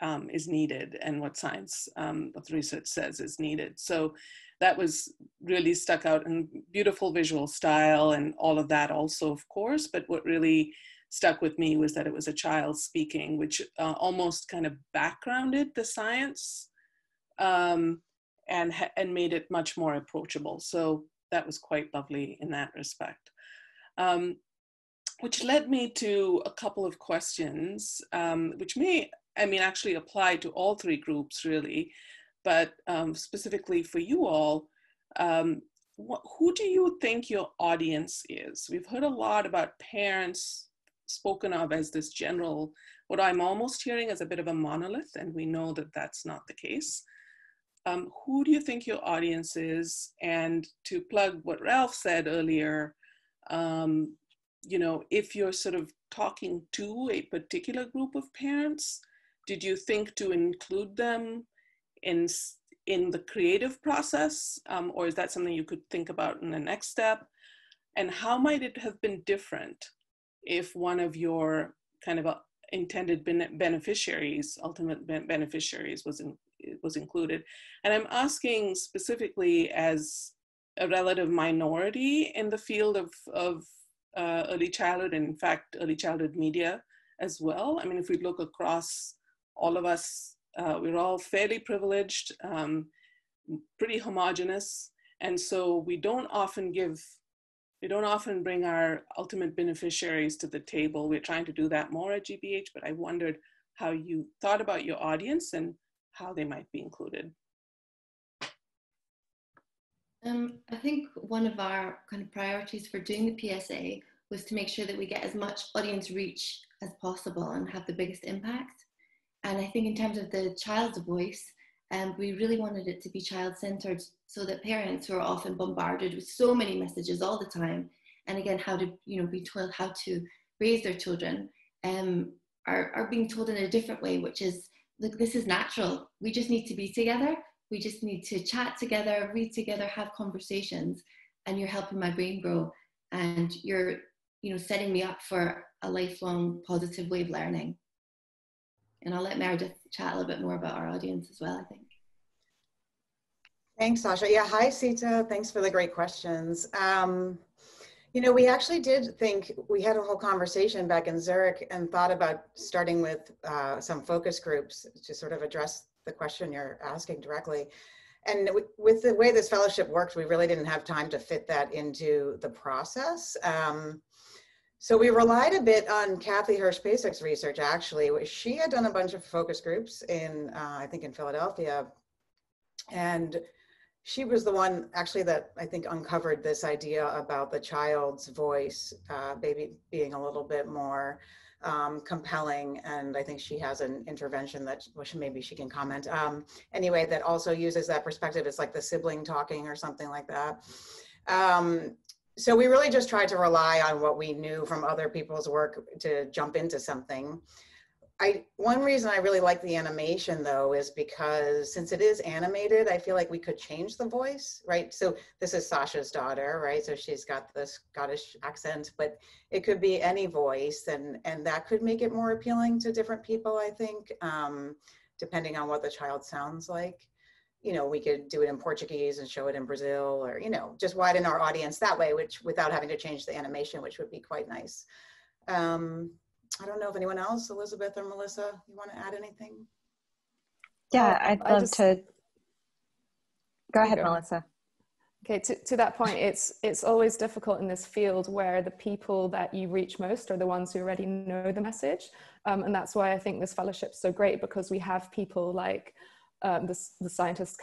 um, is needed and what science, um, what the research says is needed. So that was really stuck out in beautiful visual style and all of that also, of course. But what really stuck with me was that it was a child speaking, which uh, almost kind of backgrounded the science um, and, and made it much more approachable. So that was quite lovely in that respect. Um, which led me to a couple of questions, um, which may, I mean, actually apply to all three groups really, but um, specifically for you all, um, who do you think your audience is? We've heard a lot about parents spoken of as this general, what I'm almost hearing is a bit of a monolith, and we know that that's not the case. Um, who do you think your audience is? And to plug what Ralph said earlier, um, you know, if you're sort of talking to a particular group of parents, did you think to include them in in the creative process, um, or is that something you could think about in the next step? And how might it have been different if one of your kind of uh, intended beneficiaries, ultimate beneficiaries, was in, was included? And I'm asking specifically as a relative minority in the field of, of uh, early childhood and in fact early childhood media as well. I mean, if we look across all of us, uh, we're all fairly privileged, um, pretty homogenous, and so we don't often give, we don't often bring our ultimate beneficiaries to the table. We're trying to do that more at GBH, but I wondered how you thought about your audience and how they might be included. Um, I think one of our kind of priorities for doing the PSA was to make sure that we get as much audience reach as possible and have the biggest impact. And I think in terms of the child's voice, um, we really wanted it to be child-centered so that parents who are often bombarded with so many messages all the time, and again, how to you know be told how to raise their children, um, are, are being told in a different way, which is look, this is natural. We just need to be together we just need to chat together, read together, have conversations, and you're helping my brain grow. And you're, you know, setting me up for a lifelong positive way of learning. And I'll let Meredith chat a little bit more about our audience as well, I think. Thanks, Sasha. Yeah, hi, Sita. Thanks for the great questions. Um, you know, we actually did think, we had a whole conversation back in Zurich and thought about starting with uh, some focus groups to sort of address the question you're asking directly. And with the way this fellowship works, we really didn't have time to fit that into the process. Um, so we relied a bit on Kathy Hirsh-Pasek's research, actually. She had done a bunch of focus groups in, uh, I think in Philadelphia. And she was the one actually that I think uncovered this idea about the child's voice, uh, maybe being a little bit more um, compelling. And I think she has an intervention that which maybe she can comment. Um, anyway, that also uses that perspective. It's like the sibling talking or something like that. Um, so we really just tried to rely on what we knew from other people's work to jump into something. I one reason I really like the animation though is because since it is animated, I feel like we could change the voice, right? So this is Sasha's daughter, right? So she's got the Scottish accent, but it could be any voice, and and that could make it more appealing to different people. I think, um, depending on what the child sounds like. You know, we could do it in Portuguese and show it in Brazil, or you know, just widen our audience that way, which without having to change the animation, which would be quite nice. Um, I don't know if anyone else, Elizabeth or Melissa, you want to add anything? Yeah, I'd love just, to. Go ahead, go. Melissa. Okay, to, to that point, it's it's always difficult in this field where the people that you reach most are the ones who already know the message, um, and that's why I think this fellowship is so great because we have people like um, the, the scientists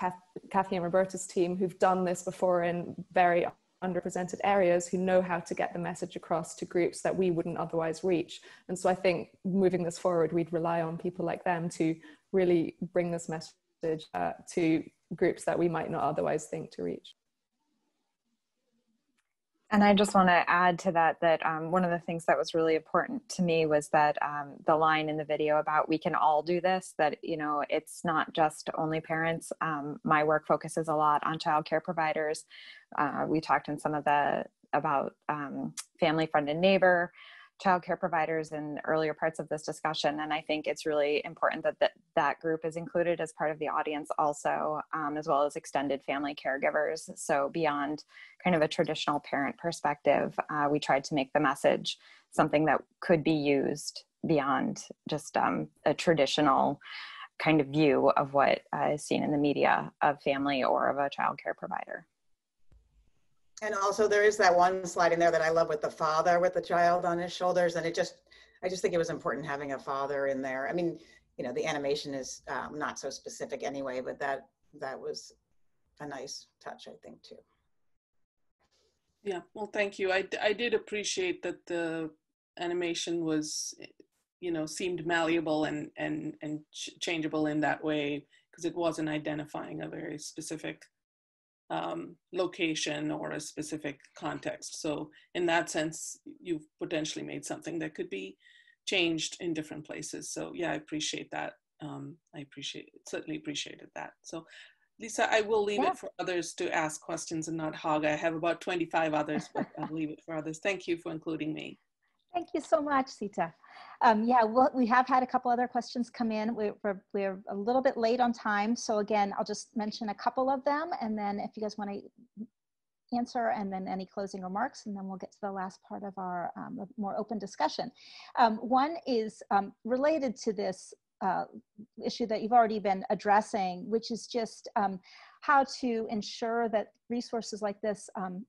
Kathy and Roberta's team who've done this before in very underrepresented areas who know how to get the message across to groups that we wouldn't otherwise reach. And so I think moving this forward, we'd rely on people like them to really bring this message uh, to groups that we might not otherwise think to reach. And I just want to add to that that um, one of the things that was really important to me was that um, the line in the video about we can all do this, that, you know, it's not just only parents. Um, my work focuses a lot on child care providers. Uh, we talked in some of the about um, family, friend, and neighbor. Child care providers in earlier parts of this discussion. And I think it's really important that that, that group is included as part of the audience also, um, as well as extended family caregivers. So beyond kind of a traditional parent perspective, uh, we tried to make the message something that could be used beyond just um, a traditional kind of view of what uh, is seen in the media of family or of a child care provider. And also there is that one slide in there that I love with the father with the child on his shoulders. And it just, I just think it was important having a father in there. I mean, you know, the animation is um, not so specific anyway, but that, that was a nice touch, I think, too. Yeah, well, thank you. I, I did appreciate that the animation was, you know, seemed malleable and, and, and ch changeable in that way because it wasn't identifying a very specific um, location or a specific context. So in that sense, you've potentially made something that could be changed in different places. So yeah, I appreciate that. Um, I appreciate certainly appreciated that. So Lisa, I will leave yeah. it for others to ask questions and not hog. I have about 25 others, but I'll leave it for others. Thank you for including me. Thank you so much, Sita. Um, yeah, well, we have had a couple other questions come in. We're, we're, we're, a little bit late on time. So again, I'll just mention a couple of them. And then if you guys want to answer and then any closing remarks, and then we'll get to the last part of our um, more open discussion. Um, one is um, related to this uh, issue that you've already been addressing, which is just um, how to ensure that resources like this um,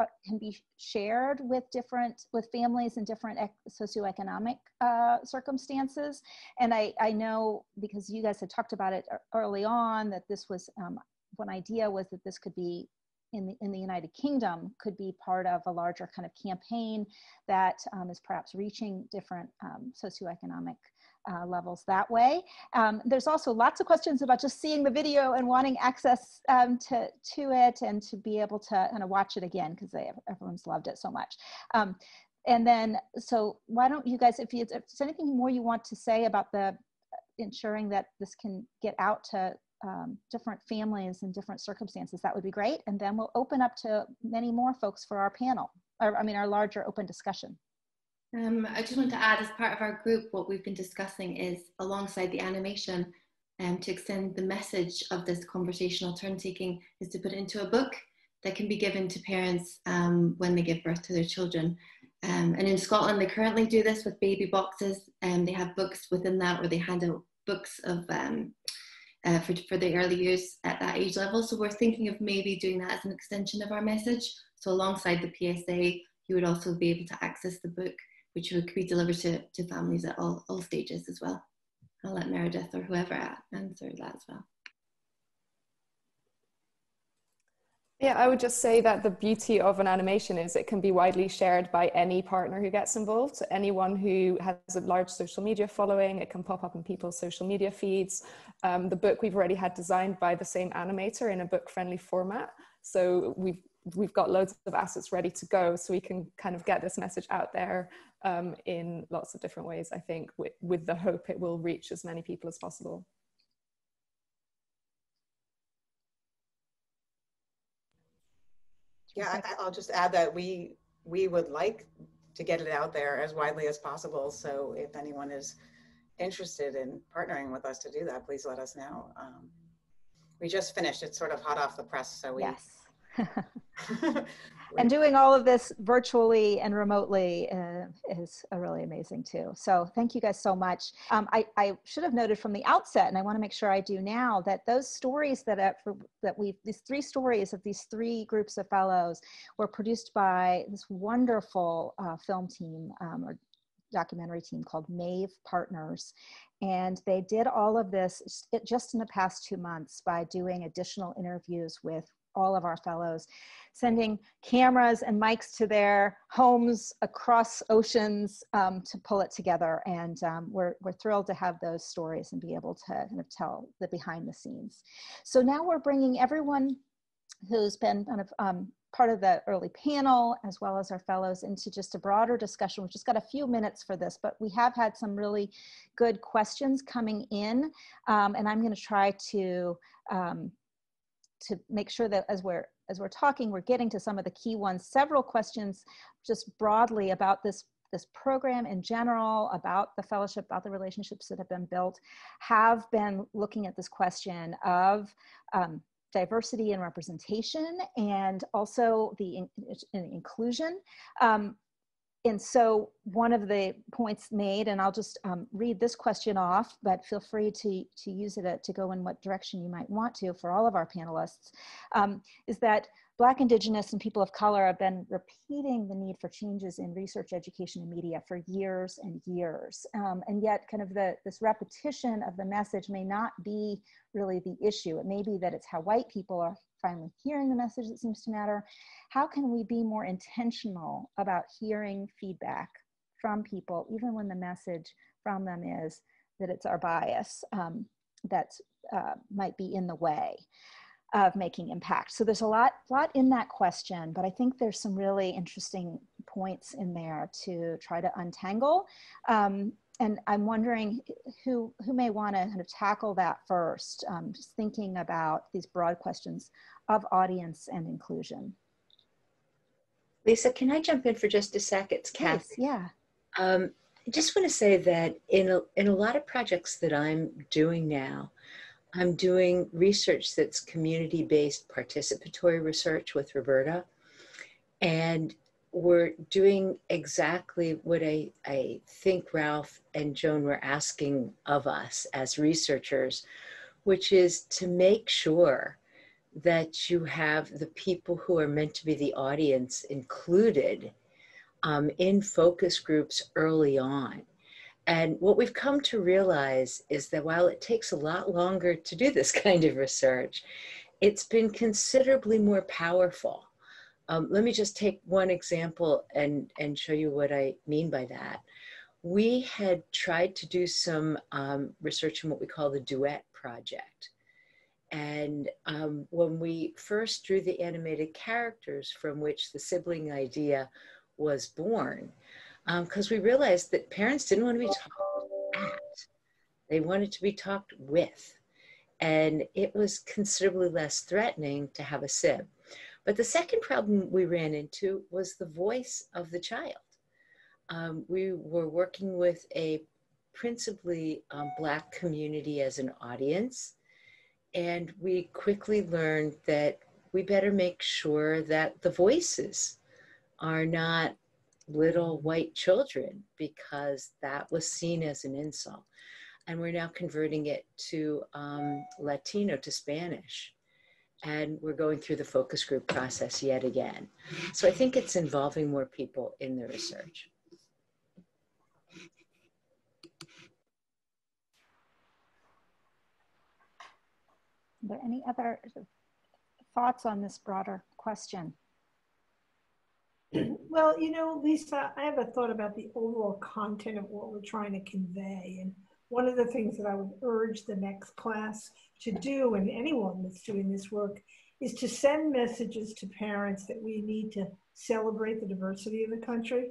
uh, can be shared with different with families in different socioeconomic uh, circumstances. And I, I know because you guys had talked about it early on that this was um, one idea was that this could be in the, in the United Kingdom could be part of a larger kind of campaign that um, is perhaps reaching different um, socioeconomic uh, levels that way. Um, there's also lots of questions about just seeing the video and wanting access um, to, to it and to be able to kind of watch it again because everyone's loved it so much. Um, and then, so why don't you guys, if, you, if there's anything more you want to say about the ensuring that this can get out to um, different families and different circumstances, that would be great. And then we'll open up to many more folks for our panel, or I mean, our larger open discussion. Um, I just want to add, as part of our group, what we've been discussing is alongside the animation, um, to extend the message of this conversational turn taking, is to put it into a book that can be given to parents um, when they give birth to their children. Um, and in Scotland, they currently do this with baby boxes, and they have books within that where they hand out books of um, uh, for, for the early years at that age level. So we're thinking of maybe doing that as an extension of our message. So alongside the PSA, you would also be able to access the book which would be delivered to, to families at all, all stages as well. I'll let Meredith or whoever answer that as well. Yeah, I would just say that the beauty of an animation is it can be widely shared by any partner who gets involved. Anyone who has a large social media following, it can pop up in people's social media feeds. Um, the book we've already had designed by the same animator in a book-friendly format. So we've we've got loads of assets ready to go so we can kind of get this message out there um, in lots of different ways i think with, with the hope it will reach as many people as possible. Yeah I, i'll just add that we we would like to get it out there as widely as possible. So if anyone is interested in partnering with us to do that please let us know. Um, we just finished. It's sort of hot off the press so we yes and doing all of this virtually and remotely uh, is really amazing too. So thank you guys so much. Um, I, I, should have noted from the outset, and I want to make sure I do now, that those stories that uh, for, that we these three stories of these three groups of fellows were produced by this wonderful uh, film team um, or documentary team called Mave Partners. And they did all of this just in the past two months by doing additional interviews with all of our fellows, sending cameras and mics to their homes across oceans um, to pull it together. And um, we're, we're thrilled to have those stories and be able to kind of tell the behind the scenes. So now we're bringing everyone who's been kind of um, part of the early panel as well as our fellows into just a broader discussion. We've just got a few minutes for this, but we have had some really good questions coming in um, and I'm gonna try to um, to make sure that as we're as we're talking, we're getting to some of the key ones. Several questions just broadly about this this program in general, about the fellowship, about the relationships that have been built, have been looking at this question of um, diversity and representation and also the in, in inclusion. Um, and so one of the points made, and I'll just um, read this question off, but feel free to, to use it to go in what direction you might want to for all of our panelists, um, is that Black, Indigenous, and people of color have been repeating the need for changes in research, education, and media for years and years. Um, and yet kind of the, this repetition of the message may not be really the issue. It may be that it's how white people are finally hearing the message that seems to matter. How can we be more intentional about hearing feedback from people, even when the message from them is that it's our bias um, that uh, might be in the way of making impact. So there's a lot, lot in that question, but I think there's some really interesting points in there to try to untangle. Um, and I'm wondering who, who may want to kind of tackle that first, um, just thinking about these broad questions of audience and inclusion. Lisa, can I jump in for just a sec? It's Kathy. yeah. Um, I just want to say that in a, in a lot of projects that I'm doing now, I'm doing research that's community based participatory research with Roberta. And we're doing exactly what I, I think Ralph and Joan were asking of us as researchers, which is to make sure that you have the people who are meant to be the audience included um, in focus groups early on. And what we've come to realize is that while it takes a lot longer to do this kind of research, it's been considerably more powerful um, let me just take one example and, and show you what I mean by that. We had tried to do some um, research in what we call the Duet Project. And um, when we first drew the animated characters from which the sibling idea was born, because um, we realized that parents didn't want to be talked at, they wanted to be talked with. And it was considerably less threatening to have a sib. But the second problem we ran into was the voice of the child. Um, we were working with a principally um, Black community as an audience, and we quickly learned that we better make sure that the voices are not little white children because that was seen as an insult. And we're now converting it to um, Latino, to Spanish and we're going through the focus group process yet again. So I think it's involving more people in the research. Are there any other thoughts on this broader question? Well, you know, Lisa, I have a thought about the overall content of what we're trying to convey. And one of the things that I would urge the next class to do, and anyone that's doing this work, is to send messages to parents that we need to celebrate the diversity of the country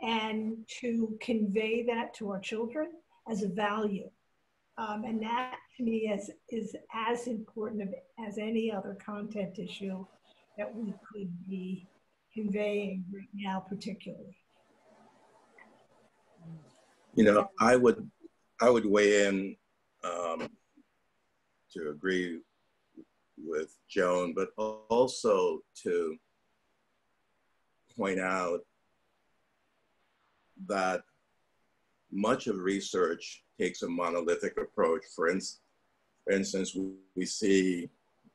and to convey that to our children as a value. Um, and that to me is, is as important as any other content issue that we could be conveying right now, particularly. You know, I would I would weigh in um, to agree with Joan, but also to point out that much of research takes a monolithic approach. For, in, for instance, we, we see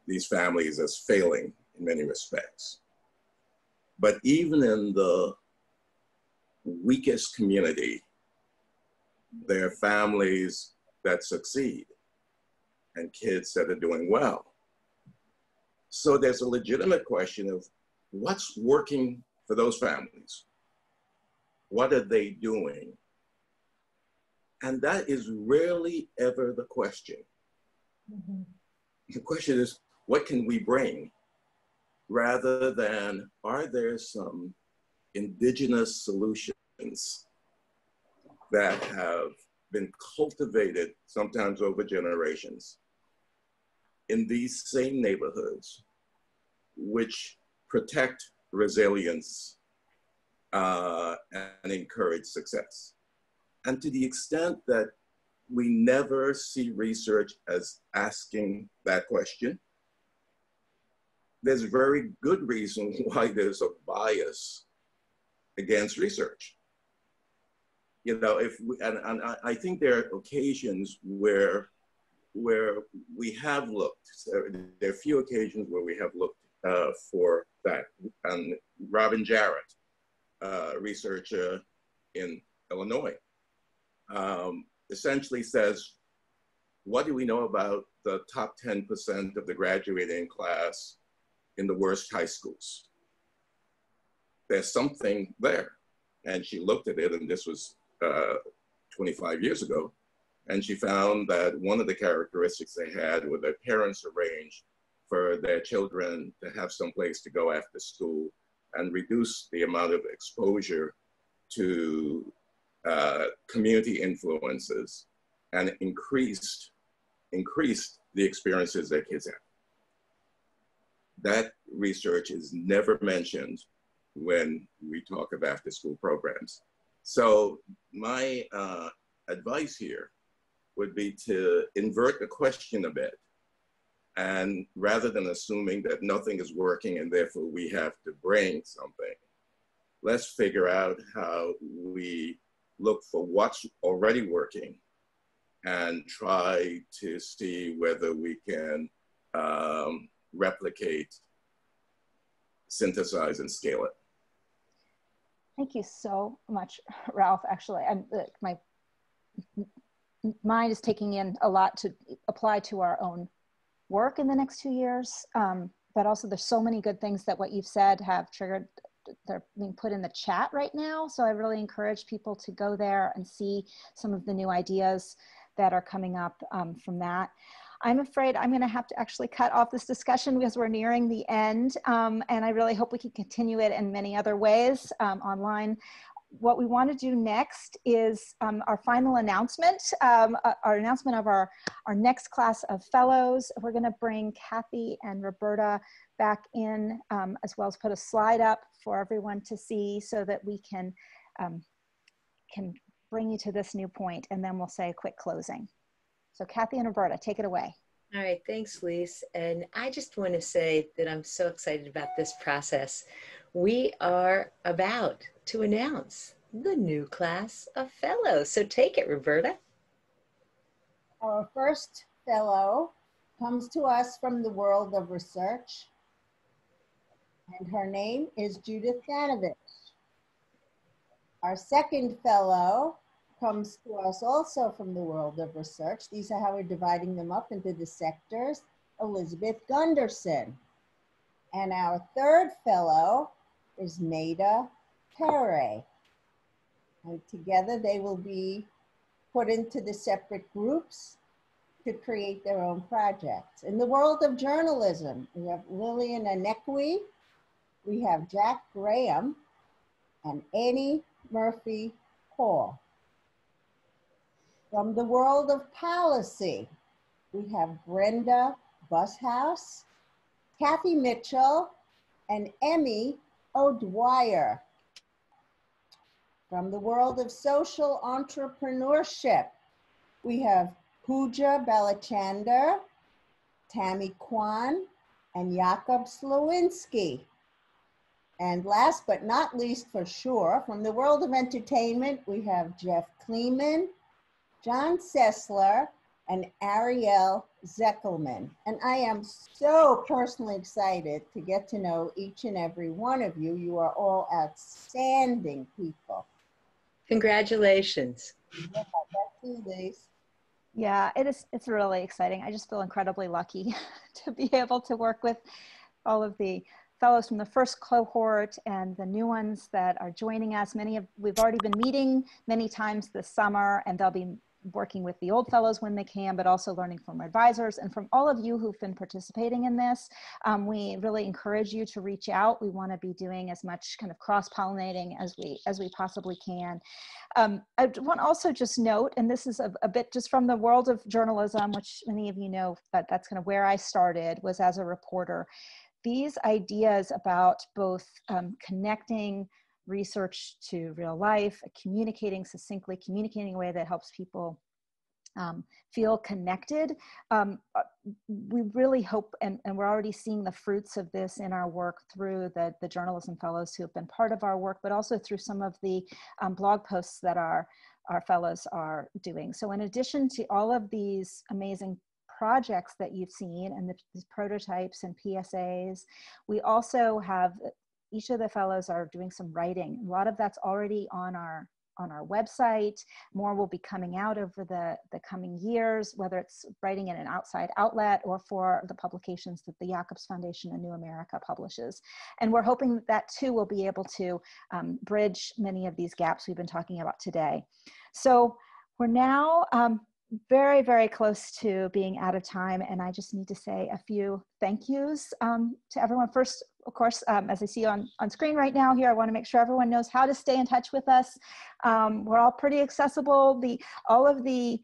these families as failing in many respects. But even in the weakest community, there are families that succeed and kids that are doing well. So there's a legitimate question of what's working for those families? What are they doing? And that is rarely ever the question. Mm-hmm. The question is, what can we bring? Rather than, are there some indigenous solutions that have been cultivated sometimes over generations in these same neighborhoods, which protect resilience uh, and encourage success. And to the extent that we never see research as asking that question, there's very good reason why there's a bias against research. You know, if we, and, and I think there are occasions where where we have looked. There are a few occasions where we have looked uh, for that. And Robin Jarrett, uh, researcher in Illinois, um, essentially says, what do we know about the top 10% of the graduating class in the worst high schools? There's something there. And she looked at it, and this was uh, 25 years ago. And she found that one of the characteristics they had were their parents arranged for their children to have some place to go after school and reduce the amount of exposure to uh, community influences and increased, increased the experiences that kids have. That research is never mentioned when we talk of after school programs. So my uh, advice here would be to invert the question a bit. And rather than assuming that nothing is working and therefore we have to bring something, let's figure out how we look for what's already working and try to see whether we can um, replicate, synthesize, and scale it. Thank you so much, Ralph. Actually, I'm uh, my mind is taking in a lot to apply to our own work in the next two years. Um, but also there's so many good things that what you've said have triggered, they're being put in the chat right now. So I really encourage people to go there and see some of the new ideas that are coming up um, from that. I'm afraid I'm going to have to actually cut off this discussion because we're nearing the end. Um, and I really hope we can continue it in many other ways um, online what we want to do next is um, our final announcement, um, uh, our announcement of our, our next class of fellows. We're going to bring Kathy and Roberta back in, um, as well as put a slide up for everyone to see so that we can, um, can bring you to this new point, and then we'll say a quick closing. So Kathy and Roberta, take it away. All right, thanks, Lise. And I just want to say that I'm so excited about this process. We are about to announce the new class of fellows. So take it, Roberta. Our first fellow comes to us from the world of research, and her name is Judith Danovitch. Our second fellow comes to us also from the world of research. These are how we're dividing them up into the sectors. Elizabeth Gunderson. And our third fellow is Nada Pere. And together they will be put into the separate groups to create their own projects. In the world of journalism, we have Lillian Anekwi, we have Jack Graham, and Annie Murphy Paul. From the world of policy, we have Brenda Bushouse, Kathy Mitchell, and Emmy O'Dwyer. From the world of social entrepreneurship, we have Pooja Balachander, Tammy Kwan, and Jakob Slowinski. And last but not least for sure, from the world of entertainment, we have Jeff Kleeman, John Sessler, and Ariel Zeckelman. And I am so personally excited to get to know each and every one of you. You are all outstanding people. Congratulations. Yeah, it is. It's really exciting. I just feel incredibly lucky to be able to work with all of the fellows from the first cohort and the new ones that are joining us. Many of we've already been meeting many times this summer, and they'll be working with the old fellows when they can, but also learning from advisors and from all of you who've been participating in this. Um, we really encourage you to reach out. We want to be doing as much kind of cross-pollinating as we as we possibly can. Um, I want also just note, and this is a, a, bit just from the world of journalism, which many of you know that that's kind of where I started was as a reporter. These ideas about both um, connecting research to real life, communicating succinctly, communicating in a way that helps people um, feel connected. Um, uh, we really hope, and, and, we're already seeing the fruits of this in our work through the, the journalism fellows who have been part of our work, but also through some of the um, blog posts that our, our fellows are doing. So in addition to all of these amazing projects that you've seen and the, the prototypes and PSAs, we also have each of the fellows are doing some writing. A lot of that's already on our on our website. More will be coming out over the, the coming years, whether it's writing in an outside outlet or for the publications that the Jacobs Foundation and New America publishes. And we're hoping that, that too will be able to um, bridge many of these gaps we've been talking about today. So we're now um, very, very close to being out of time, and I just need to say a few thank yous um, to everyone. First, of course, um, as I see on, on screen right now here, I want to make sure everyone knows how to stay in touch with us. Um, we're all pretty accessible. The All of the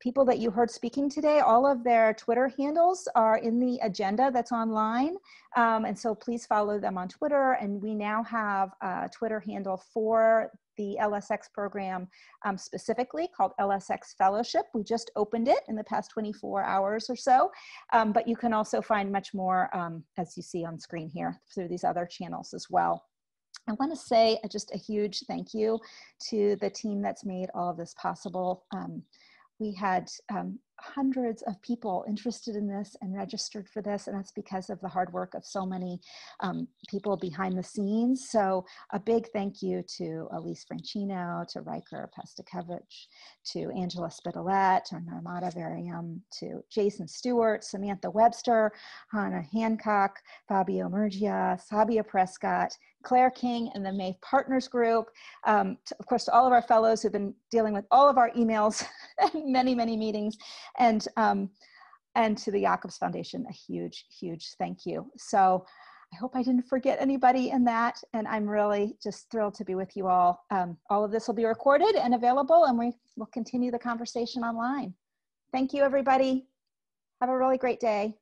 people that you heard speaking today, all of their Twitter handles are in the agenda that's online. Um, and so please follow them on Twitter. And we now have a Twitter handle for the LSX program um, specifically called LSX Fellowship. We just opened it in the past 24 hours or so, um, but you can also find much more um, as you see on screen here through these other channels as well. I want to say just a huge thank you to the team that's made all of this possible. Um, we had um, hundreds of people interested in this and registered for this, and that's because of the hard work of so many um, people behind the scenes. So a big thank you to Elise Franchino, to Riker Pestakevich, to Angela Spitalet, to Narmada Varium, to Jason Stewart, Samantha Webster, Hannah Hancock, Fabio Murgia, Sabia Prescott, Claire King and the May Partners Group. Um, to, of course, to all of our fellows who've been dealing with all of our emails and many, many meetings. And, um, and to the Jacobs Foundation, a huge, huge thank you. So I hope I didn't forget anybody in that. And I'm really just thrilled to be with you all. Um, all of this will be recorded and available, and we will continue the conversation online. Thank you, everybody. Have a really great day.